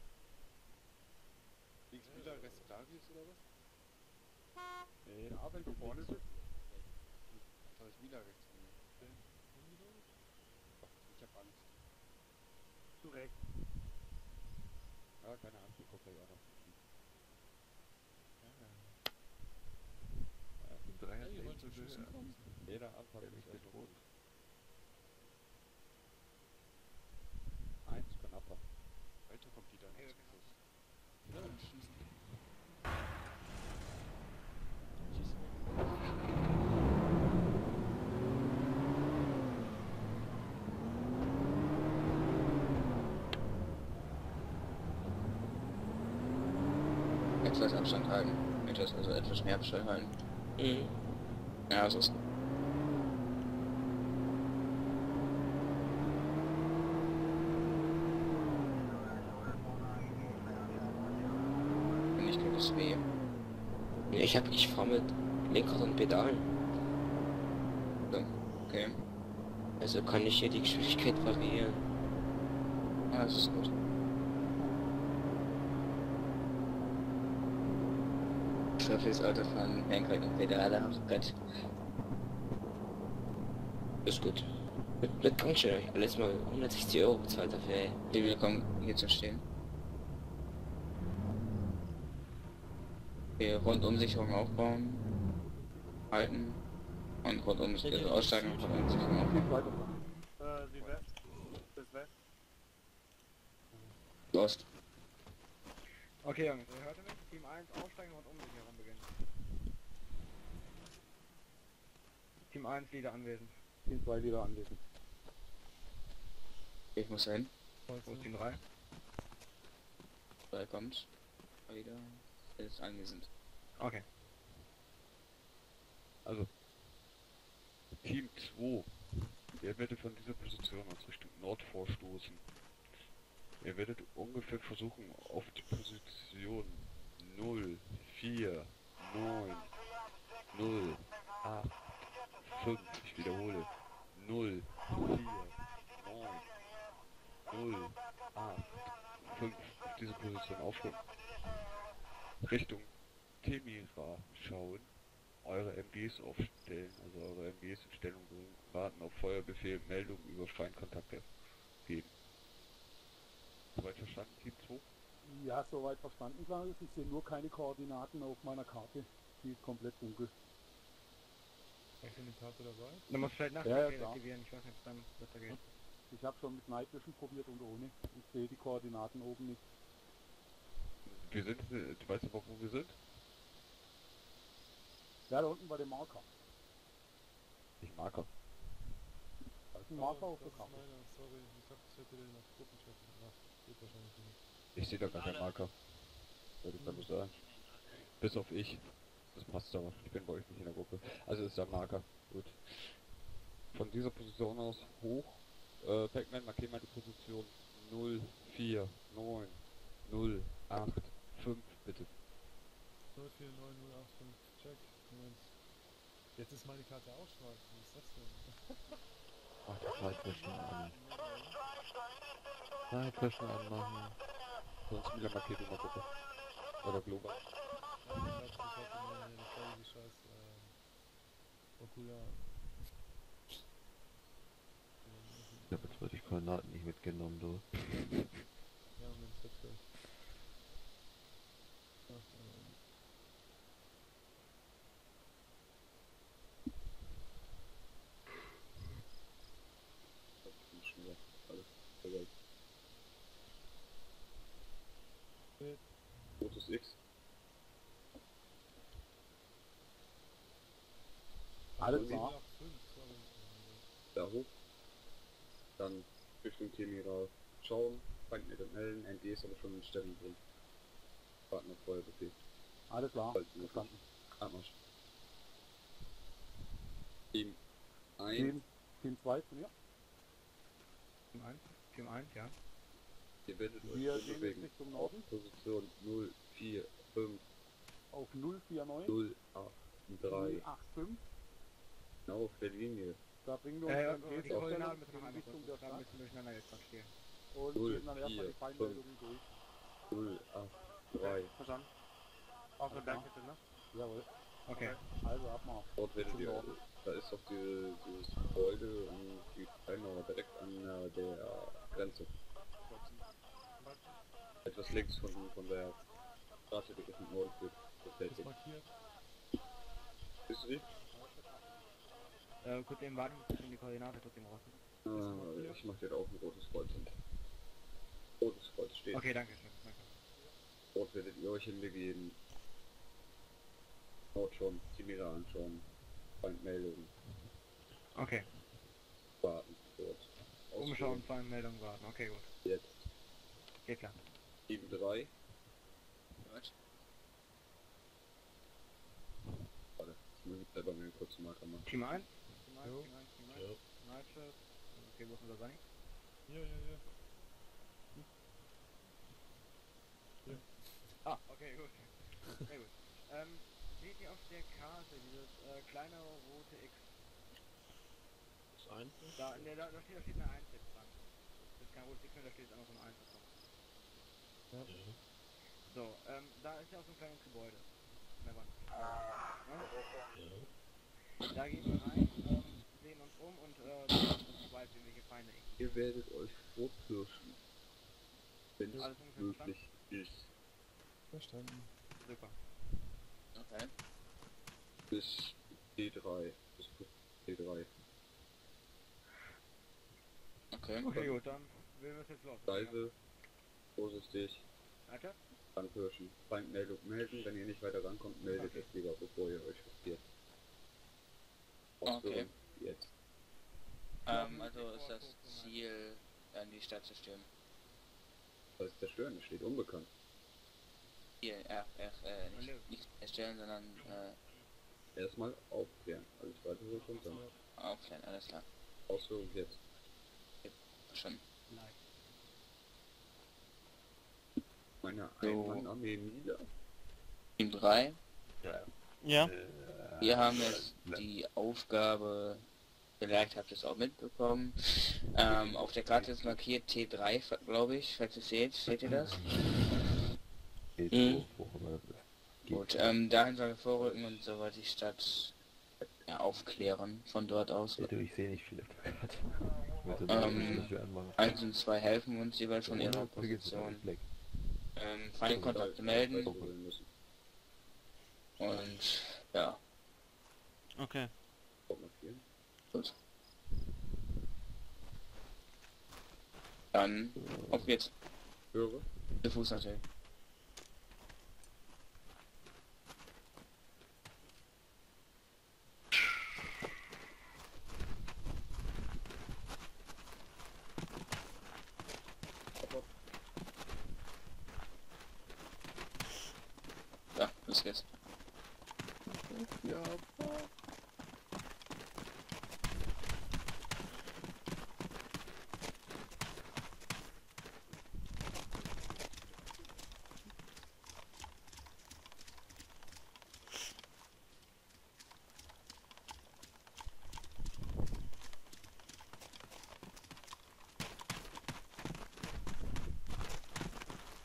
Links wieder Restavius oder was? Nee, ja, wenn du vorne sitzt. Da ist wieder rechts von mir. Ich hab Angst. Recht. Ja, keine Angst, ich guck gleich auch noch. Team 3 hat Hey, echt so schön? Jeder Anfang ist tot. Eins knapper. Weiter kommt die dann. Ja, schießen. Jetzt etwas Abstand halten. Etwas, also etwas mehr Abstand halten. Mhm. Ja, so ist nicht tut es weh. Nee, Ich hab, ich fahr mit Lenkrad und Pedalen. Okay. Also kann ich hier die Geschwindigkeit variieren. Ah, das ist gut. Für fürs Auto fahren, Lenkrad und Pedale, Gott. Ist gut. Mit, mit Gangschirm hab ich letztes Mal 160 Euro bezahlt dafür, ey. Wie viel kommen hier zu stehen? Okay, Rundumsicherung aufbauen, halten und Rundumsicherung also aussteigen und Rundumsicherung aufbauen. Äh, die West. Bis West. Lost. Okay, Jungs, ihr hört mich? Team 1 aussteigen und Umsicherung Team 1 Leader anwesend. Team 2 wieder anwesend. Ich muss hin. Wo ist Team 3? Da kommt. Wieder. Ist anwesend. Okay. Also, Team 2, ihr werdet von dieser Position aus Richtung Nord vorstoßen. Ihr werdet ungefähr versuchen, auf die Position 0, 4, 9, 0, 8, 5, ich wiederhole, 0, 4, 9, 0, 8, 5, auf diese Position aufrücken. Richtung Temira schauen, eure MGs aufstellen, also eure MGs in Stellung bringen, warten auf Feuerbefehl, Meldung über Feindkontakte geben. Soweit verstanden, Team 2? Ja, soweit verstanden, Klaus. Ich sehe nur keine Koordinaten auf meiner Karte. Die ist komplett dunkel. Hast du eine Karte dabei? Du musst vielleicht nach Ja, ja, aktivieren, ich weiß nicht, ob es dann besser geht. Ich habe schon mit Night Vision probiert und ohne. Ich sehe die Koordinaten oben nicht. Wir sind, äh, du weißt aber, wo wir sind? Ja, da unten bei dem Marker. Ich Marker. Da ist ein Marker auf der Karte. sorry. Ich dachte, ich hätte den auf Gruppenchat gemacht. Geht wahrscheinlich nicht. Ich sehe da gar keinen Marker. Wollte ich damit sagen. Bis auf ich. Das passt aber. Ich bin bei euch nicht in der Gruppe. Also ist da ein Marker. Gut. Von dieser Position aus hoch. Äh, Pac-Man, markier mal die Position 0, 4, 9, 0, 8, 5, bitte. 049085, check. Moment. Jetzt ist meine Karte auch schwarz. Was ist das denn? Mach die Zeitwischen an. Zeitwischen anmachen. Sonst wieder markiert immer bitte. Oder global. Ich Scheiß, ähm, Okular. Ich habe jetzt die Koordinaten nicht mitgenommen, du. Ja, hab's gleich. Ach, ähm, Fotos X. Alles klar. 85, sorry. Da hoch. Dann Richtung Temira schauen, Feind mit melden, ND ist aber schon in Stellung drin. Warten auf Feuerbefehl. Alles klar. Möglich. Verstanden. Anmarsch. Team 1, Team, Team 2 zu mir. Team 1? Team 1, ja. ihr werdet euch Wir jetzt bewegen. Richtung Auf Norden. Position 0, 4, 5, Auf 049 0, 8, 3. 085. Genau auf der Linie. Da bringen wir uns Äh, dann die Gehsteller Koordinaten müssen noch Richtung der Stadt bisschen durcheinander jetzt gerade hier. und Null, gehen dann erstmal die Feindmeldungen durch. 0, 8, 3. Verstanden? Auf der Bergkette, ne? Jawohl. Okay. Also Abmarsch. Dort werdet ihr, da ist doch die, dieses Gebäude und die Timer direkt an äh, der Grenze. Etwas links von, von der Straße, die Richtung Norden führt. Ist Bestätigt. markiert. Bist du die? Äh, kurz eben warten, ich die Koordinate kurz eben raus. Äh, ich mach dir auch ein rotes Kreuz hin. Rotes Kreuz steht. Okay, danke schön. Rot werdet ihr euch hinbegeben. Haut schon, zieh mir da an schon. Feindmeldung. Okay. Warten, kurz. Umschauen, Feindmeldung, warten, okay gut. Jetzt. Geht klar. 7-3. Right. Warte, ich muss selber mir kurz mal machen. Team 1? 1, Team 1, Team 1. Nightshot. Okay, wo ist unser Sunny? Ja, ja, ja. Ah, okay, gut. Sehr gut. Ähm, seht ihr auf der Karte dieses äh, kleine rote X? Das ein? Da, ne, da, da, steht, da steht eine 1 jetzt dran. Das ist kein rotes X mehr, da steht einfach so eine 1 drauf. So, ähm, da ist ja auch so ein kleines Gebäude. In der Wand. Ne? Da gehen wir rein, ähm, sehen uns um und äh, im Wald irgendwelche Feinde. Ihr werdet euch vorpirschen. Wenn es Alles ungefähr möglich ist. Verstanden. Super. Okay. Bis D3. Bis D3. Okay. Okay, gut, dann wir es jetzt los. Leise, vorsichtig, Weiter? dann pirschen. Feindmeldung melden, wenn ihr nicht weiter rankommt, meldet Okay. es lieber, bevor ihr euch riskiert. Okay. Jetzt. Ähm, also ist das Ziel, dann die Stadt zu stürmen. Das ist zerstören, es steht unbekannt. Ziel, äh, äh, äh, nicht, nicht erstellen, sondern äh, Erstmal aufklären, alles weitere kommt dann. aufklären, alles klar. Ausführung jetzt. Schon. Meine So. Einmann-Armee nieder. Team 3. Ja. Wir haben jetzt die Aufgabe, vielleicht habt ihr es auch mitbekommen, ähm, auf der Karte ist markiert T3, glaube ich, falls ihr seht, seht ihr das? Mhm. so. Gut, ähm, dahin sollen wir vorrücken und soweit die Stadt ja, aufklären von dort aus. Ich sehe nicht viel auf der Karte. Ähm, eins und zwei helfen uns jeweils von ihrer Position. Ähm, Feindkontakte melden. Und ja, Okay. Gut. Dann auf geht's. Höre. Der Fuß natürlich. Ja, los geht's.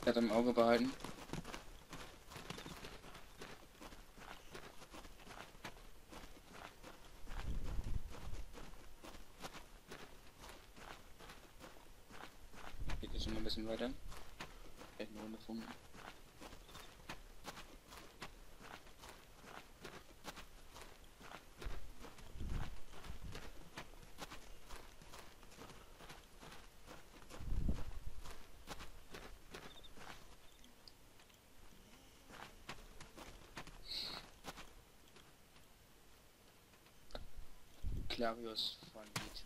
Das im Auge behalten. Geht jetzt schon mal ein bisschen weiter. Vielleicht eine Runde Clarius von Lied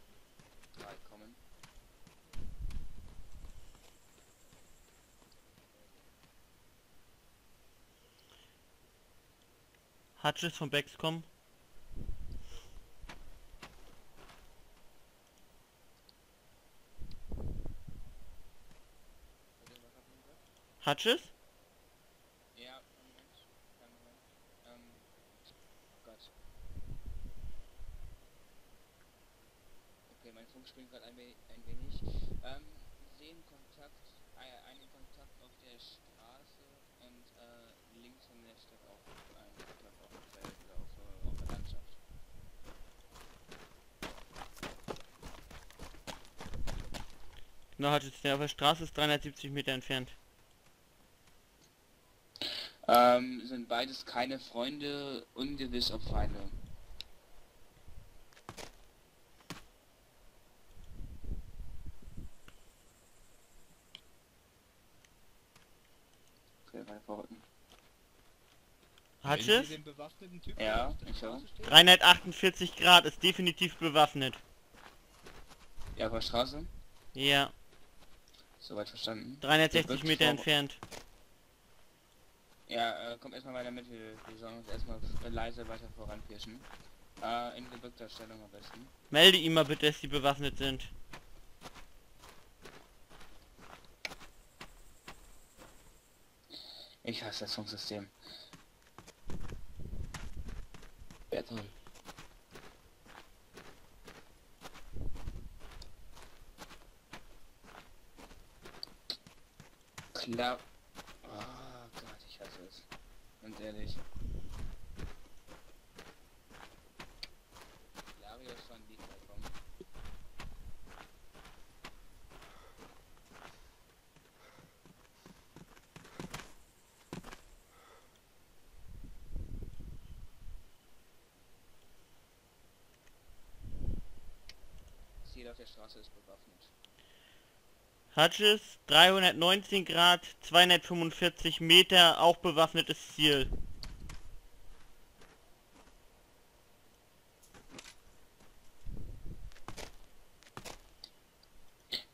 3 kommen. Hutches von Baxcom. Hutches? Ja, einen Moment. Einen Moment. Ähm, oh Gott. Okay, mein Funk springt gerade ein, we ein wenig. Ähm, sehen Kontakt, äh, einen Kontakt auf der Straße und äh, links von der Stadt auch ein Kontakt auf dem Feld oder auf, äh, auf der Landschaft. Genau, Hutches, der auf der Straße ist 370 Meter entfernt. Ähm, sind beides keine Freunde, ungewiss ob Feinde. Okay, weiter vorrücken. Hutches? den bewaffneten Typen Ja, ich stehen? 348 Grad, ist definitiv bewaffnet. Ja, auf der Straße. Ja, Soweit verstanden. 360 Wird Meter entfernt. Ja, äh, kommt erstmal weiter mit. Wir, wir sollen uns erstmal leise weiter voranpirschen. Äh, in gebückter Stellung am besten. Melde ihm mal bitte, dass sie bewaffnet sind. Ich hasse das Funksystem. Wer dran? Klar. Oh Gott, ich hasse es. Und ehrlich. Larios von Liga kommen. Ziel auf der Straße ist bewaffnet. Hutches, 319 Grad, 245 Meter, auch bewaffnetes Ziel.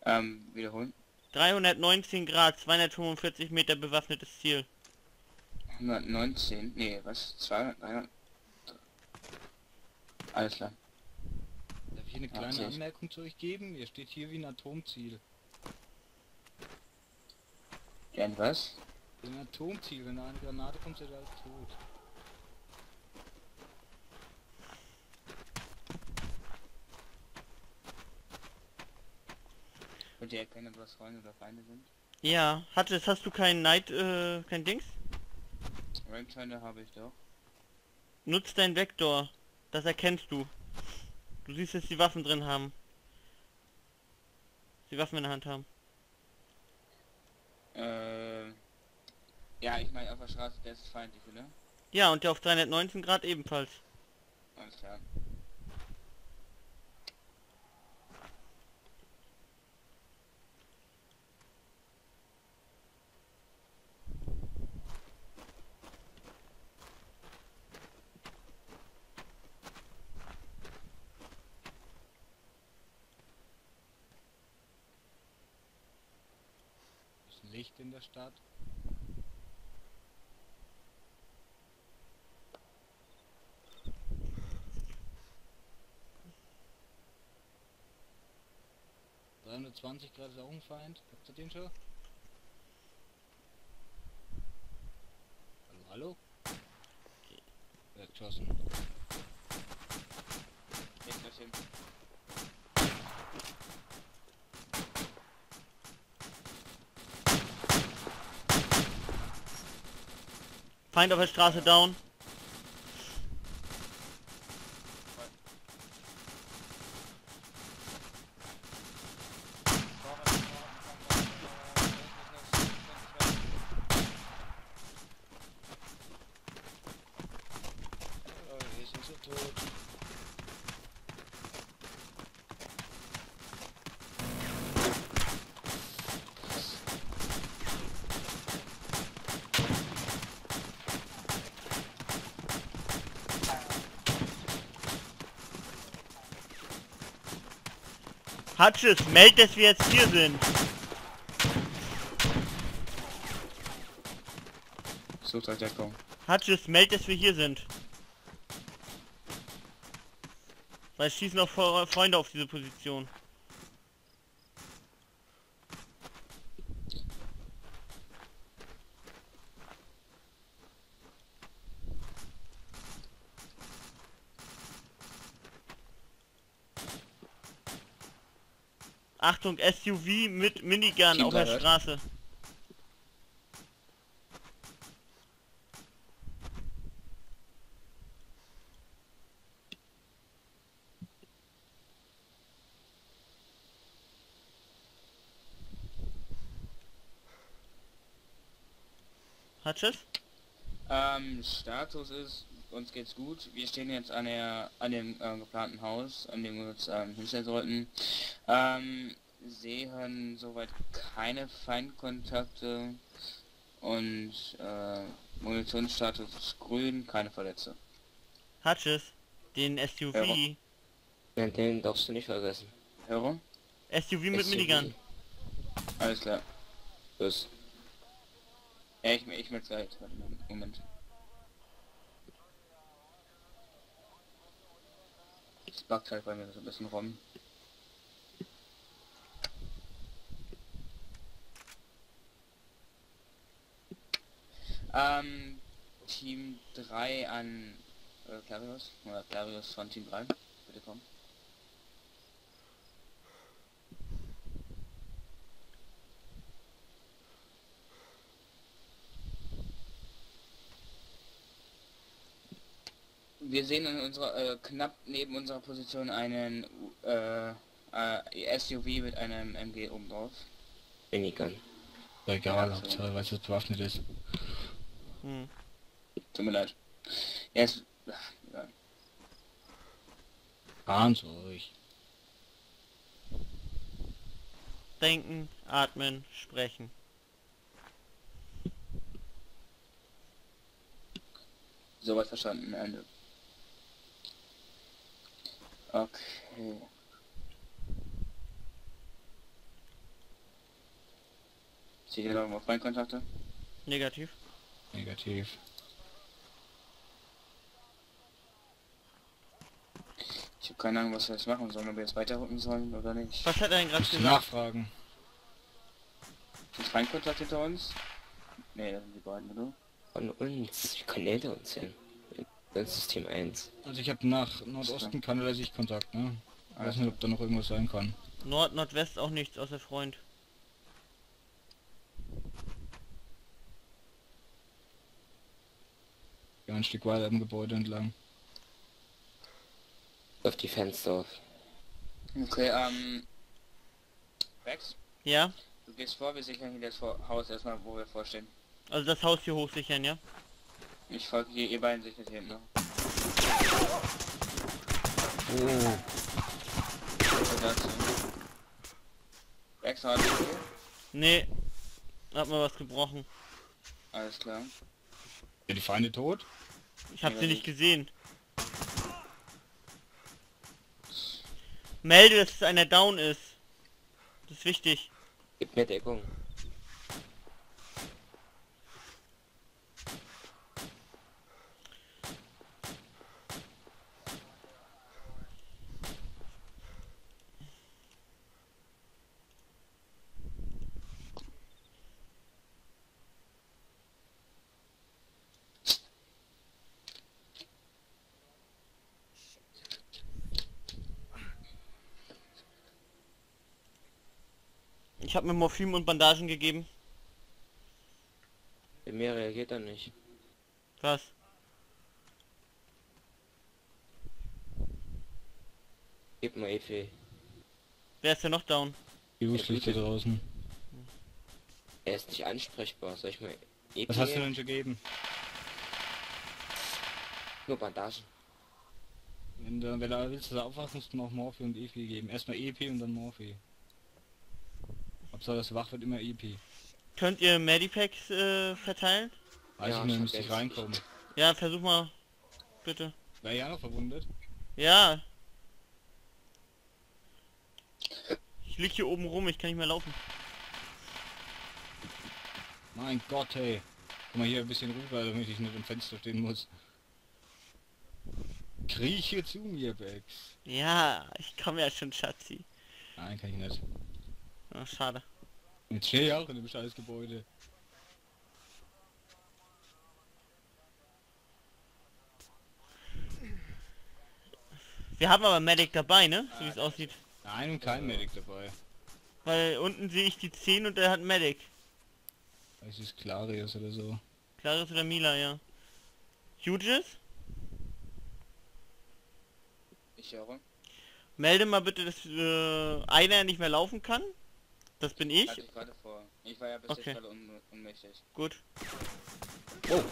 Ähm, wiederholen. 319 Grad, 245 Meter bewaffnetes Ziel. 119, nee, was? 200, 300? Alles klar. Darf ich eine kleine. Anmerkung zu euch geben? Ihr steht hier wie ein Atomziel. Denn was? Ein Atomziel, wenn da eine Granate kommt, seid ihr alles tot. Könnt ihr erkennen, was Freunde oder Feinde sind? Ja, Hutches, hast du kein Night, äh, kein Dings? Rankscheine habe ich doch. Nutz dein Vektor. Das erkennst du. Du siehst, dass die Waffen drin haben. Die Waffen in der Hand haben. Äh, ja, ich meine auf der Straße, der ist feindlich, oder? Ja, und der auf 319 Grad ebenfalls. Alles klar. Ist ein Licht in der Stadt. ...320 Grad ist auch ein Feind. Habt ihr den schon? Hallo, hallo? Hat geschossen? Jetzt das hin. Feind auf der Straße down. Oh, wir sind so tot. Hutches, meld, dass wir jetzt hier sind. Sucht euch Deckung. Hutches, meld, dass wir hier sind. Weil es schießen auch Fre- Freunde auf diese Position. Achtung, SUV mit Minigun Team auf der Direct. Straße. Hutches? Ähm, Status ist, uns geht's gut. Wir stehen jetzt an der, an dem äh, geplanten Haus, an dem wir uns ähm, hinstellen sollten. Ähm, sehen soweit keine Feindkontakte und äh, Munitionsstatus ist grün, keine Verletzte. Hutches? Den SUV. Ja. Nein, den darfst du nicht vergessen. Hörer? SUV mit SUV. Minigun. Alles klar. Los. Ja, ich, ich mir gleich. Warte mal, Moment. backt halt bei mir so ein bisschen rum. Ähm, Team 3 an äh, Clarius, oder Clarius von Team 3, bitte kommen. Wir sehen in unserer, äh, knapp neben unserer Position einen äh, äh, SUV mit einem MG oben drauf. Minigun. Egal, Ja, Hauptsache, weil es bewaffnet ist. Hm. Tut mir leid. Er ist... Ja. Fahren ruhig. Denken, atmen, sprechen. Soweit verstanden, Ende. Okay. Seht ihr noch mal Freundkontakte? Negativ. Negativ. Ich habe keine Ahnung, was wir jetzt machen sollen, ob wir jetzt weiterrücken sollen oder nicht. Was hat er denn gerade gesagt? nachfragen. Ist Feindkontakt hinter uns? Ne, das sind die beiden, oder? Von uns. Wie kann der hinter uns hin? Das ist System 1. Also ich habe nach Nordosten keinerlei Sichtkontakt, ne? Ich weiß nicht, ob da noch irgendwas sein kann. Nord, Nordwest auch nichts, außer Freund. Ja, ein Stück weiter im Gebäude entlang. Auf die Fenster. Okay, ähm... Rex, Ja? du gehst vor, wir sichern hier das Haus erstmal, wo wir vorstehen. Also das Haus hier hochsichern, ja? Ich folge dir, ihr beiden sichert hier hinten noch. Oh. Rex, hat hier? Nee. Hat mir was gebrochen. Alles klar. Ja, die Feinde tot? Ich hab Ja, sie gut. nicht gesehen. Melde, dass einer down ist. Das ist wichtig. Gib mir Deckung. Ich habe mir Morphin und Bandagen gegeben. Bei mir reagiert er nicht. Was? Gib mal Efe. Wer ist denn noch down? Jus liegt hier draußen. Er ist nicht ansprechbar. Soll ich mal Efe Was hast du denn gegeben? Nur Bandagen. Wenn du, wenn du willst, dass er aufwacht, musst du noch Morphi und Epi geben. Erstmal EP und dann Morphi. Hauptsache, dass er wach wird, immer EP. Könnt ihr Medipacks äh, verteilen? Weiß Ja, ich nicht, ich müsste ich reinkommen. Ja, versuch mal. Bitte. Wäre ja noch verwundet. Ja. Ich lieg hier oben rum, ich kann nicht mehr laufen. Mein Gott, hey. Guck mal hier ein bisschen rüber, damit ich nicht im Fenster stehen muss. Krieche zu mir, Bex. Ja, ich komme ja schon, Schatzi. Nein, kann ich nicht. Oh, schade. Jetzt stehe ich auch in dem scheiß Gebäude. Wir haben aber Medic dabei, ne? So wie es aussieht. Nein, und kein Medic dabei. Weil unten sehe ich die 10 und der hat Medic. Es ist Clarius oder so. Claris oder Mila, ja. Hughes? Ich höre. Melde mal bitte, dass äh, einer nicht mehr laufen kann. Das bin ich. Hatte ich gerade vor. Ich war ja bis Okay. jetzt gerade un unmächtig. Gut. Oh.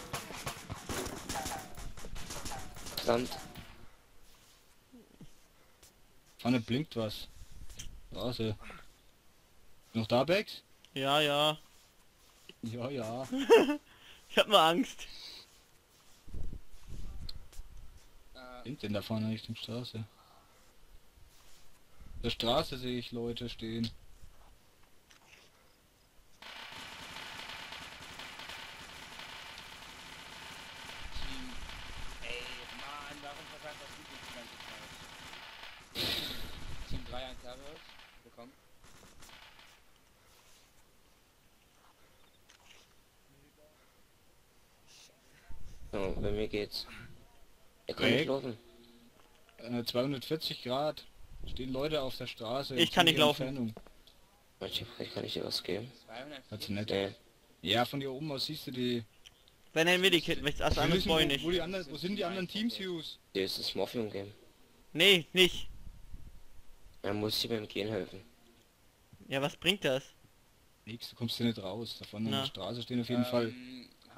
Verdammt. Vorne blinkt was. Straße. Noch da, Bex? Ja, ja. Ja, ja. Ich hab nur Angst. Äh, Sind denn da vorne Richtung Straße? Der Straße sehe ich Leute stehen. Team. Ey, Mann, warum versagt das Video die ganze Zeit? drei ein Carrot bekommen. So, bei mir geht's. Er kann nicht laufen. Äh, 240 Grad. Stehen Leute auf der Straße. Ich kann nicht laufen. Entfernung. Manche, vielleicht kann ich dir was geben. 200 Hat's nicht. Nee. Ja, von hier oben aus siehst du die... Wenn ein Medikit, möchtest das Wir andere ich wo, nicht. wo, die anderen, wo sind die anderen Teams, Hughes? Hier ist das Morphium Game. Nee, nicht. Er muss dir beim Gehen helfen. Ja, was bringt das? Nix, du kommst hier nicht raus. Da vorne Na. an der Straße stehen auf jeden Fall...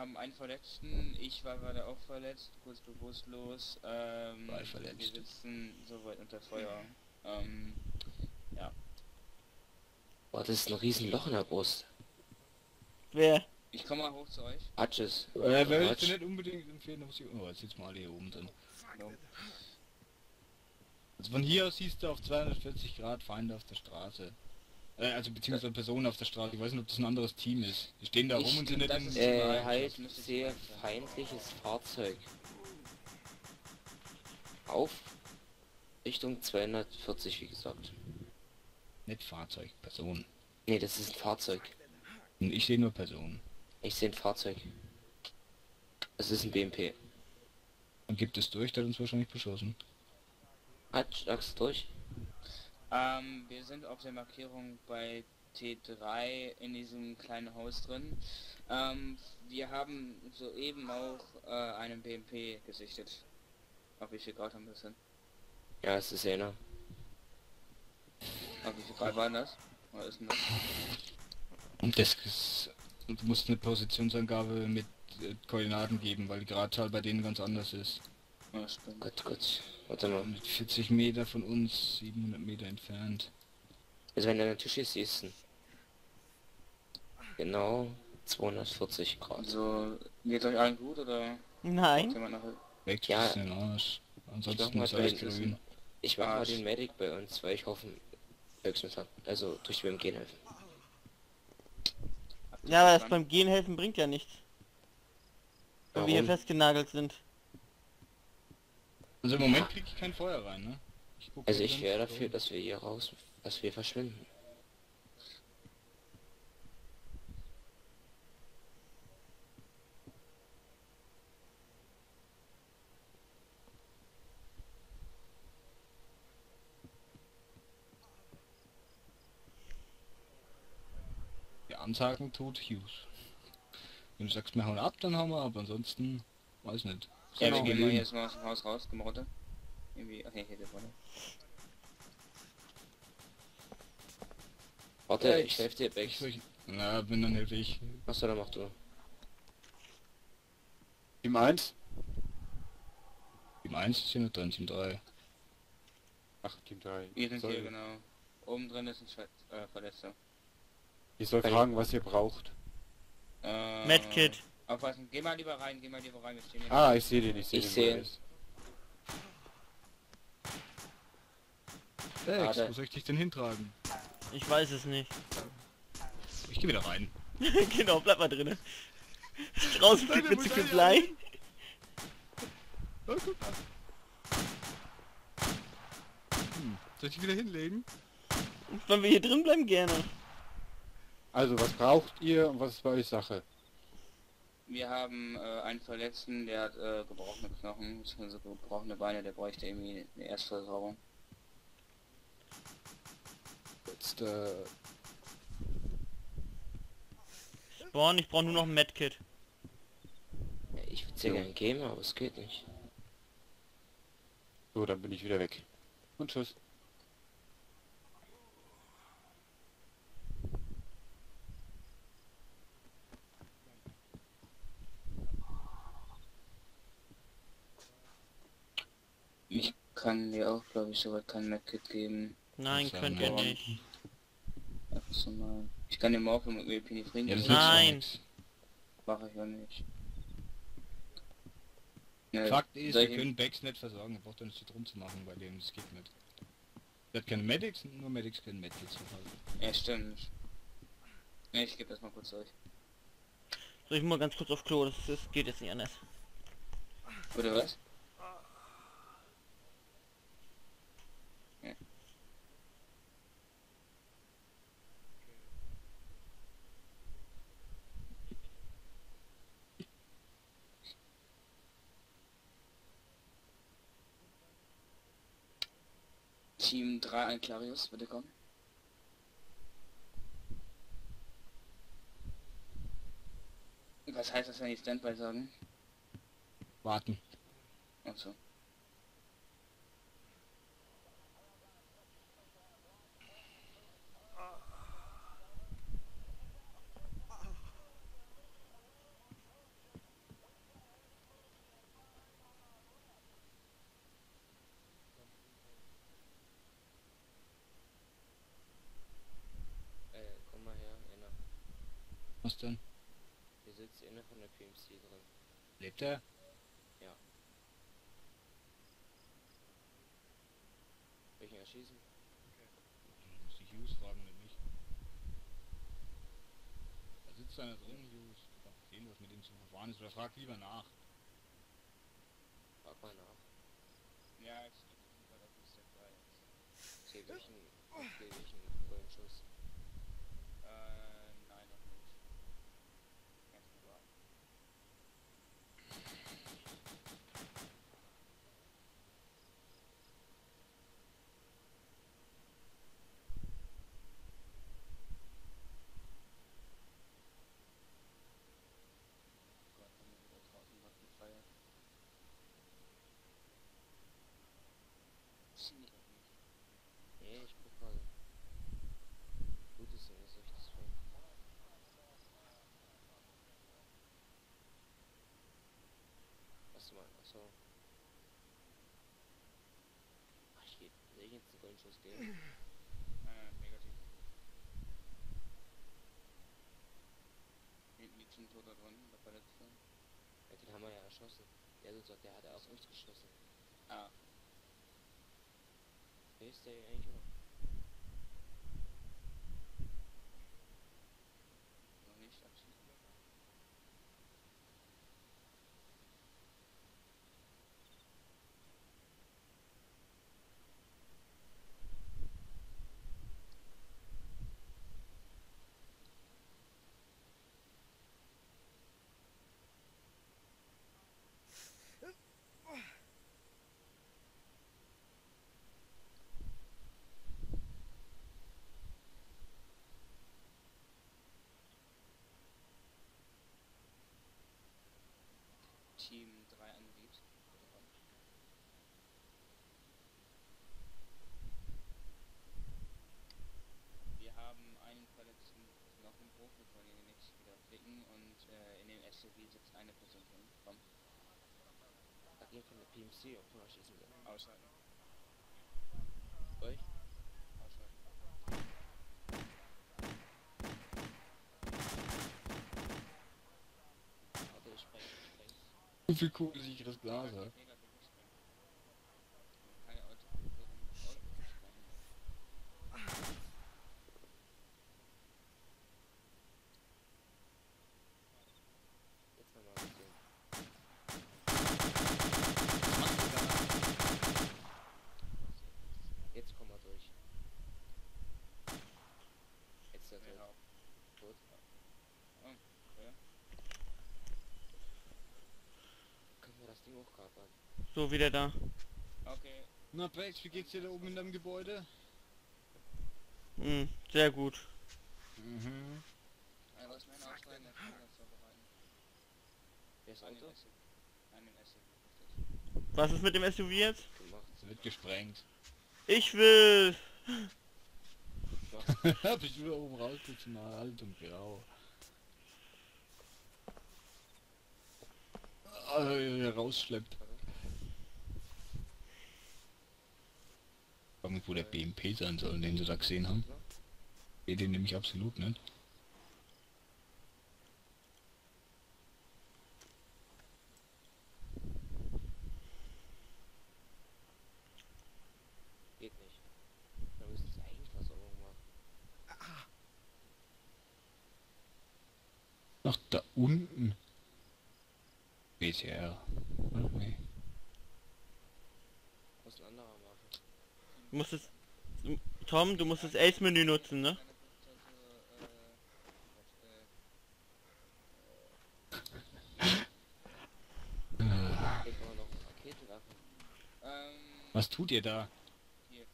Haben einen Verletzten, ich war gerade auch verletzt, kurz bewusstlos. Ähm, Zwei verletzt. Wir sitzen soweit unter Feuer. Ähm, ja. Boah, das ist ein riesen Loch in der Brust. Wer? Ich komme mal hoch zu euch. Hatches. Äh, ich Hatch. dir nicht unbedingt empfehlen, muss ich... Oh, jetzt sitzen wir alle hier oben drin. No. Also von hier aus siehst du auf 240 Grad Feinde auf der Straße. Äh, also beziehungsweise Personen auf der Straße. Ich weiß nicht, ob das ein anderes Team ist. Die stehen da Ich rum und sind nicht ist- Äh, halt sehr feindliches Fahrzeug. Auf Richtung 240, wie gesagt. Nicht Fahrzeug, Personen. Nee, das ist ein Fahrzeug. Und ich sehe nur Personen. Ich sehe ein Fahrzeug. Das ist ein BMP. Dann gibt es durch, der hat uns wahrscheinlich beschossen. Hatch, sagst du durch? Ähm, wir sind auf der Markierung bei T3 in diesem kleinen Haus drin. Ähm, wir haben soeben auch äh, einen BMP gesichtet. Auf wie viel Grad haben wir das denn? Ja, es ist einer. Auf wie viel Grad war das? Was ist denn das? Und das ist... Du musst eine Positionsangabe mit äh, Koordinaten geben, weil die Gradzahl bei denen ganz anders ist. Ja. Gut, gut. Warte mal. Mit 40 Meter von uns, 700 Meter entfernt. Also wenn du an der Tisch ist, siehst du. Genau 240 Grad. Also, geht euch allen gut oder? Nein. Weg Ja. den Arsch. Ich Ansonsten mach ist mal alles den- grün. Ich mach mal den Medic bei uns, weil ich hoffe, höchstens hat. Also durch beim Gehen helfen. Ja, aber das beim Gehen helfen bringt ja nichts. Wenn wir hier festgenagelt sind. Also im Moment krieg ich kein Feuer rein, ne? Ich Also ich wäre dafür, so. dass wir hier raus, dass wir verschwinden. Die Ansagen tut Hughes. Wenn du sagst, wir hauen ab, dann hauen wir ab. Ansonsten, weiß nicht. Ja, wir Genau. gehen mal jetzt mal aus dem Haus raus, wir runter. Irgendwie, okay, hier ist vorne. Warte, Ja, ich helfe dir, Bex. Ich soll- Na, wenn dann helfe ich. Achso, dann mach du. Team 1? Team 1 ist hier nicht drin, Team 3. Ach, Team 3. Wir sind soll, hier, genau. Oben drin ist ein Schwe äh, Verletzter. Ich soll ich- fragen, was ihr braucht. Äh, Medkit. Aufpassen, geh mal lieber rein, geh mal lieber rein, wir stehen hier. Ah, ich sehe den, ich sehe Ich den. seh wo ihn. ist. Dex, wo soll ich dich denn hintragen? Ich weiß es nicht. Ich gehe wieder rein. genau, bleib mal drinne. Draußen fliegt mir zu viel Blei. Oh, guck mal. Hm, soll ich dich wieder hinlegen? Wenn wir hier drin bleiben, gerne. Also, was braucht ihr und was ist bei euch Sache? Wir haben äh, einen Verletzten, der hat äh, gebrochene Knochen, beziehungsweise gebrochene Beine, der bräuchte irgendwie eine Erstversorgung. Jetzt, äh, Spawn, ich brauche nur noch ein Medkit. Ja, ich würde sehr gerne geben, aber es geht nicht. so, dann bin ich wieder weg. Und tschüss. Ich kann dir auch, glaube ich, soweit kein Medkit geben. Nein, könnt ihr nicht. Einfach so mal. Ich kann dir Morphium und Epinephrine Ja, Nein. Mache ich ja nicht. Ne, Fakt ist, wir können Backs nicht versorgen, er braucht dann nicht drum zu machen bei dem, das geht nicht. Er hat keine Medics, nur Medics können Medkits verhalten. Ja, stimmt. Ne, ich gebe das mal kurz durch. So, ich muss mal ganz kurz auf Klo, das, das geht jetzt nicht anders. Oder was? Team 3 an Clarius, bitte kommen. Was heißt das, wenn ich Standby sagen? Warten. Achso. Äh, komm mal her, einer. Was denn? Hier sitzt einer von der PMC drin. Lebt er? Ja. Soll ich ihn erschießen? Du musst die Hughes fragen, nicht mich. Da sitzt einer drin, Hughes. Du kannst sehen, was mit dem zu verfahren ist. Oder frag lieber nach. Frag mal nach. Ja, ich bin bei der Standby jetzt. Okay, welchen, okay, welchen Goldenschuss? Äh, nein, noch nicht. Ganz normal. Gott, haben wir wieder draußen Waffen feiern. Nee, noch nicht. Nee, ich guck mal. Gut ist in Sicht des Funk. Was du meinst? Achso. Ach, ich geh, soll geben? Äh, negativ. Liegt ein Toter drin, der Verletzte. Ja, den haben wir ja erschossen. Der, der hat auf uns geschossen. Ah, ist der eigentlich noch nicht abschließen. Team 3 angeht. Wir haben einen Verletzten noch im Bruch, wir können ihn jetzt wieder flicken und äh, in dem SUV sitzt eine Person drin. Komm, ihn von der PMC auch mal schießen können. ausschalten. Euch? Ausschalten. Warte, ich spreng, ich spreng. Wie viel kugelsicheres Glas? Negativ sprengen. Keine Auto. Auto sprengen. Jetzt nochmal mit dem. Jetzt kommen wir durch. Jetzt ist er Ja, tot. Tot. okay. Können wir das Ding hochkapern? So, wieder da. Okay, Na Bex, wie geht's dir da oben in deinem Gebäude? Hm, sehr gut. Mhm. also was mein Aussteigen der Kinder vorbereiten. Wer ist Auto? SUV. Was ist mit dem SUV jetzt? Es wird gesprengt. Ich will... Hab ich wieder oben rausgucken, mal alt und grau. Äh, rausschleppt. Frag mich, wo der BMP sein soll, den sie da gesehen haben. Geht den nämlich absolut nicht. Geht nicht. Da müssen sie eigentlich was auch machen. Ach, da unten. BTR. Nee. Muss ein anderer machen. Du musst es... Tom, du musst das Ace-Menü nutzen, ne? Ähm, Was tut ihr da? hier.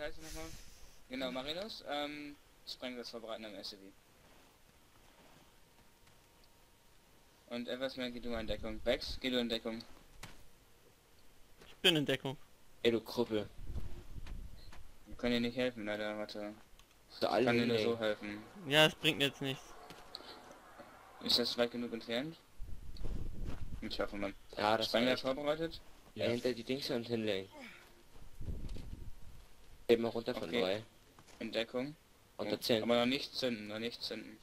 heißt er nochmal? Genau, Marinos. Ähm, Sprenggas vorbereiten am SUV. Und Eversman, geh du mal in Deckung. Bex, geh du in Deckung. Ich bin in Deckung. Ey, du Krüppel. Wir können dir nicht helfen, leider, warte. Ich alle kann dir nur so helfen. Ja, es bringt jetzt nichts. Ist das weit genug entfernt? Ich hoffe, man. Ja, das Sprenggas reicht. vorbereitet? Ja. Hinter die Dings und hinlegen. Eben mal runter von Okay. drei. In Deckung. Unter 10. Aber noch nicht zünden, noch nicht zünden.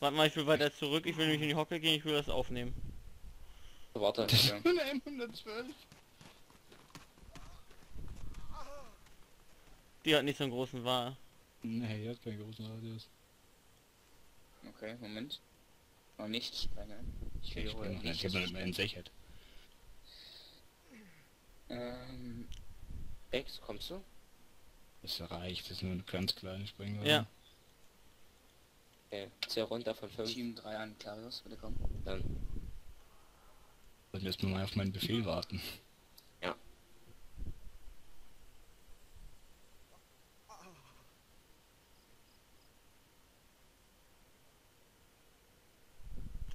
Warte mal, ich will weiter zurück, ich will nicht in die Hocke gehen, ich will das aufnehmen. Warte. Ja. Eine M112. Die hat nicht so einen großen War. Nee, hier hat keinen großen Radius. Okay, Moment. Noch nicht sprengen. Ich noch nicht, ich hab noch nicht mal entsichert. Ähm, Ex, kommst du? Das reicht, das ist nur eine ganz kleine Sprengladung. Ja. Okay. Zähl runter von 5. Team 3 an, Clarius, bitte kommen. Dann. Sollten wir erstmal mal auf meinen Befehl warten. Ja.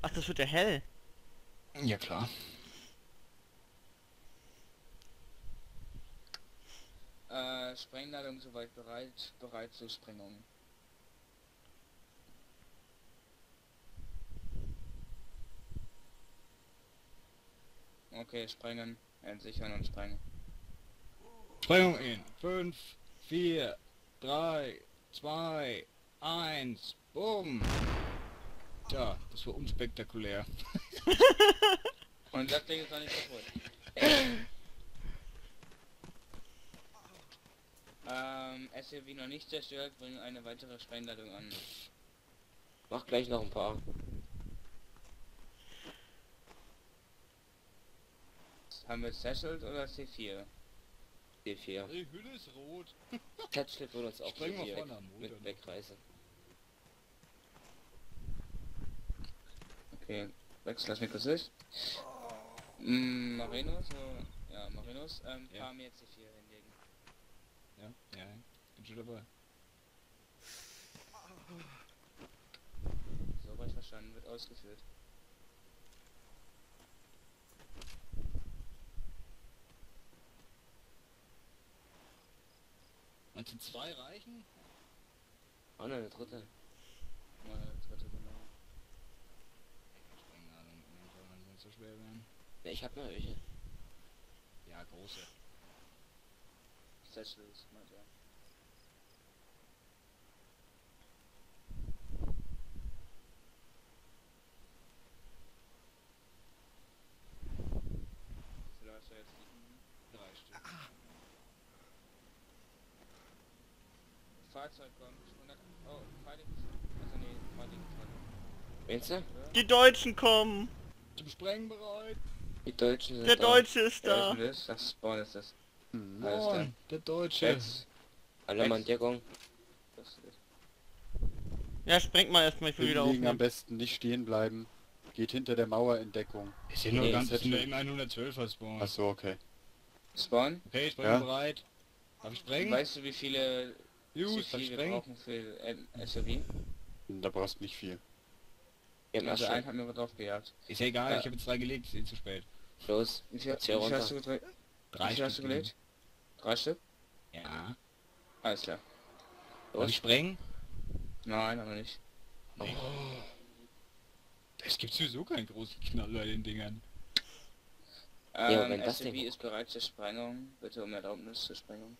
Ach, das wird ja hell. Ja klar. Äh, Sprengladung soweit bereit, bereit zur Sprengung. Okay, sprengen, entsichern und sprengen. Sprengung in 5, 4, 3, 2, 1, bumm! Tja, das war unspektakulär. Und das Ding ist noch nicht kaputt. ähm, SUV noch nicht zerstört, bringen eine weitere Sprengladung an. Mach gleich noch ein paar. Haben wir Satchelt oder C4? D4. Die Hülle ist rot. Catchlet würde uns auch Sprengen wir D4 vorne am Motor mit noch. Okay, wechsel das durch. Mm, Marinos, so, ja, Marinos, ähm, Ja. paar mir C4 hinlegen. Ja, ja, bin schon dabei. Soweit verstanden, wird ausgeführt. Meinst du zwei reichen? Oh ne, eine dritte. Mal dritte genau. Sprengladung, wenn sie nicht so schwer werden. Ne, ich hab noch welche. Ja, große. Satchels, meint er. Vielleicht jetzt Drei Stück. Fahrzeug kommt. 100, oh, Fighting. Also nee, Fighting. Meinst du? Die Deutschen kommen! Zum Sprengen bereit. Die Deutschen sind Der da. Deutsche ist da! ist denn das? Spawn ist das. Hm. Klar. Moin, der Deutsche. Jetzt. Alle Mann Deckung. Ist Ja, sprengt mal erstmal, ich will wieder Hinlegen am besten nicht stehen bleiben. Geht hinter der Mauer in Deckung. Ist hier nur Nee, ganz, ist hätte- immer 112er Spawn. Achso, okay. Spawn? Okay, Sprengen Ja. bereit. Darf ich sprengen? Weißt du, wie viele Jus, wie ich viel wir brauchen für N- SUV? Da brauchst du nicht viel. Ja, Also einen schon. haben wir drauf gejagt. Ist ja egal, Ja. ich habe jetzt drei gelegt, ist eh zu spät. Los. Wie Zähl viel hast du gedreht? Drei wie viel hast du Stück gelegt? Drei Stück? Ja. Alles klar. Ich sprengen? Nein, aber nicht. Nee. Es gibt sowieso keinen großen Knall bei den Dingern. Ja, Ähm, wenn das Ding- ist bereit zur Sprengung. Bitte um Erlaubnis zur Sprengung.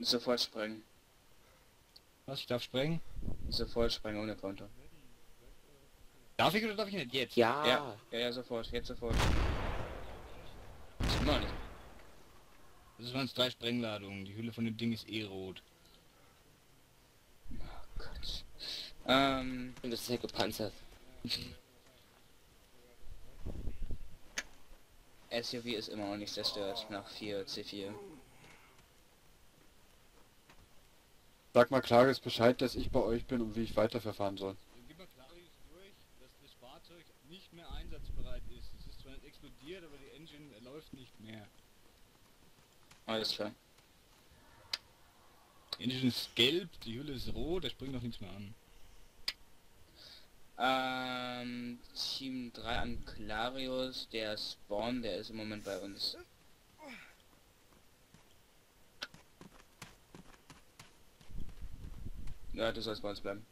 Sofort sprengen. Was, ich darf sprengen? Sofort sprengen ohne Counter. Darf ich oder darf ich nicht? Jetzt? Ja. Ja, ja, ja, sofort. Jetzt sofort. Ist immer nicht. Das waren jetzt drei Sprengladungen. Die Hülle von dem Ding ist eh rot. Oh Gott. Ähm, Und das ist ja gepanzert. SUV ist immer noch nicht zerstört nach 4 C4. Sag mal klares Bescheid, dass ich bei euch bin und wie ich weiterverfahren soll. Gib mal Clarius durch, dass das Fahrzeug nicht mehr einsatzbereit ist. Es ist zwar nicht explodiert, aber die Engine läuft nicht mehr. Alles klar. Die Engine ist gelb, die Hülle ist rot, da springt noch nichts mehr an. Ähm, Team 3 an Clarius, der Spawn, der ist im Moment bei uns. Ja, du sollst bei uns bleiben.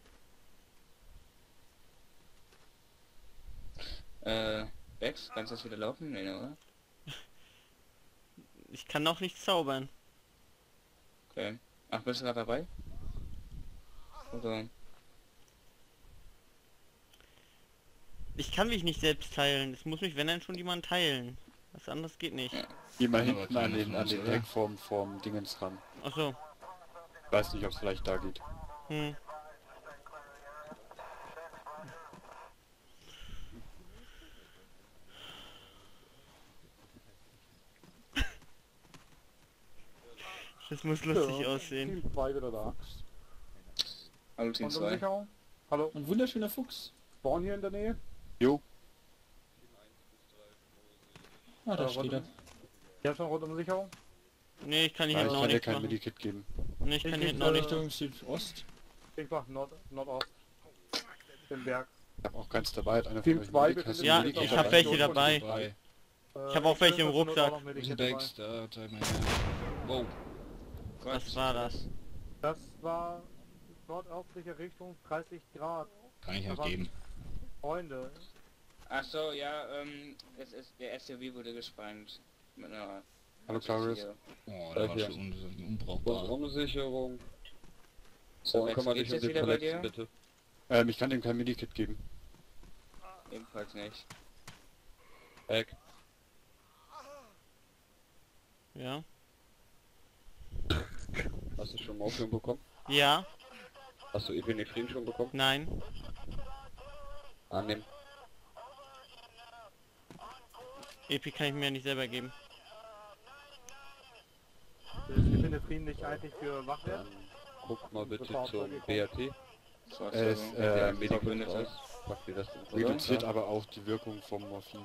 Äh, Bex, kannst du das wieder laufen? Nee, ne, oder? Ich kann noch nicht zaubern. Okay. Ach, bist du gerade dabei? Oder? Ich kann mich nicht selbst teilen. Es muss mich, wenn dann schon jemand teilen. Was anderes geht nicht. Geh mal hinten an den, an den? Heck vorm, vorm Dingens ran. Ach so. Ich weiß nicht, ob es vielleicht da geht. Hm. Das muss lustig Ja, aussehen. Team 2 wieder da. Hallo Team 2. Rundumsicherung. Hallo. Ein wunderschöner Fuchs. Spawn hier in der Nähe. Jo. Ah, da Äh, steht er. Hier schon Rundumsicherung. Nee, ich kann hier Ja, hinten ich auch kann dir kein machen. Medikit geben. Nee, ich kann Ich hier hinten auch nicht. Richtung Südost. Ich mach Nord Nordost. Den Berg. Ich habe auch keins dabei. Hat einer Team von euch Ja, ich dabei? hab welche dabei. Dabei. Äh, Ich hab auch welche im Rucksack. auch. Bex? Da, mal her. Wow. Was war das? Das war nordöstliche Richtung 30 Grad. Kann ich Da waren geben. Freunde. Ach so, ja, ähm, es ist, der SUV wurde gesprengt. Mit einer... Hallo, Clarius. Hier. Oh, da war Ja. schon un unbrauchbar. Rundumsicherung. So, Bex, kümmere geht's dich um jetzt den bei Verletzten, dir? bitte. Ähm, ich kann dem kein Medikit geben. Ebenfalls nicht. Weg. Ja. Hast du schon Morphium bekommen? Ja. Hast du Epinephrine schon bekommen? Nein. Annehmen. Epi kann ich mir nicht selber geben. Das Epinephrine nicht eigentlich für Wachwert. Dann guck mal bitte zum BAT. Es. Der äh, reduziert aber auch die Wirkung vom Morphin.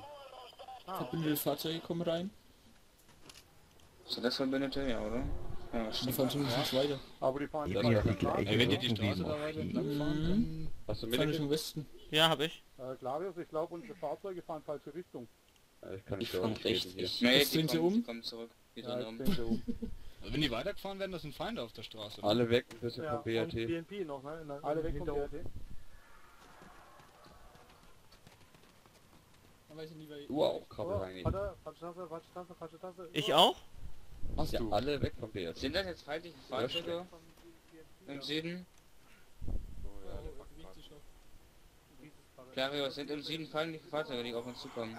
Ah, Verbündete Fahrzeuge kommen rein. So, das Verbündete, ja, oder? Ja, Die fahren zumindest weiter. aber die fahren nicht weiter. die. Ey, wenn ihr die Irgendwie Straße da weiter Morphin. entlang fahren, dann... Hast du Fahren Medikament? Richtung Westen. Ja, habe ich. Äh, Clarius, ich glaube unsere Fahrzeuge fahren falsche Richtung. Ich kann Die nicht reden rechts. hier. Ich, Nee, die kommen, um. die kommen zurück. Die Ja, um. wenn die weitergefahren werden, das sind Feinde auf der Straße. Alle weg, ein bisschen Ja, vom und BAT. BNP noch, ne? Der, Alle weg vom BRT. Du auch, Oh, Krabbelheini. warte, falsche Tasse, falsche Tasse, falsche Tasse. Ich Oh, auch? Hast Ja, du? alle weg vom BAT. Sind das jetzt feindliche Fahrzeuge im Süden? noch. Clarius, sind im Süden feindliche Fahrzeuge, die auf uns zukommen?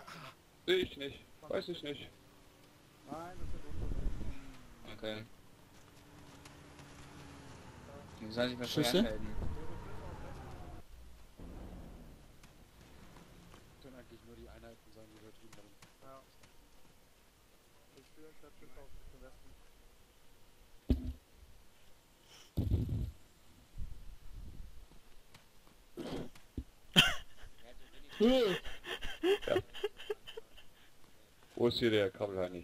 Sehe ich nicht. Weiß ich nicht. Nein, das sind Okay. Die sollen sich schnell Schüsse? anmelden. können eigentlich nur die Einheiten sein, die wir drüben. Ja. Ich ich hab Schiff auf den Westen. Wo ist hier der Krabbelheini?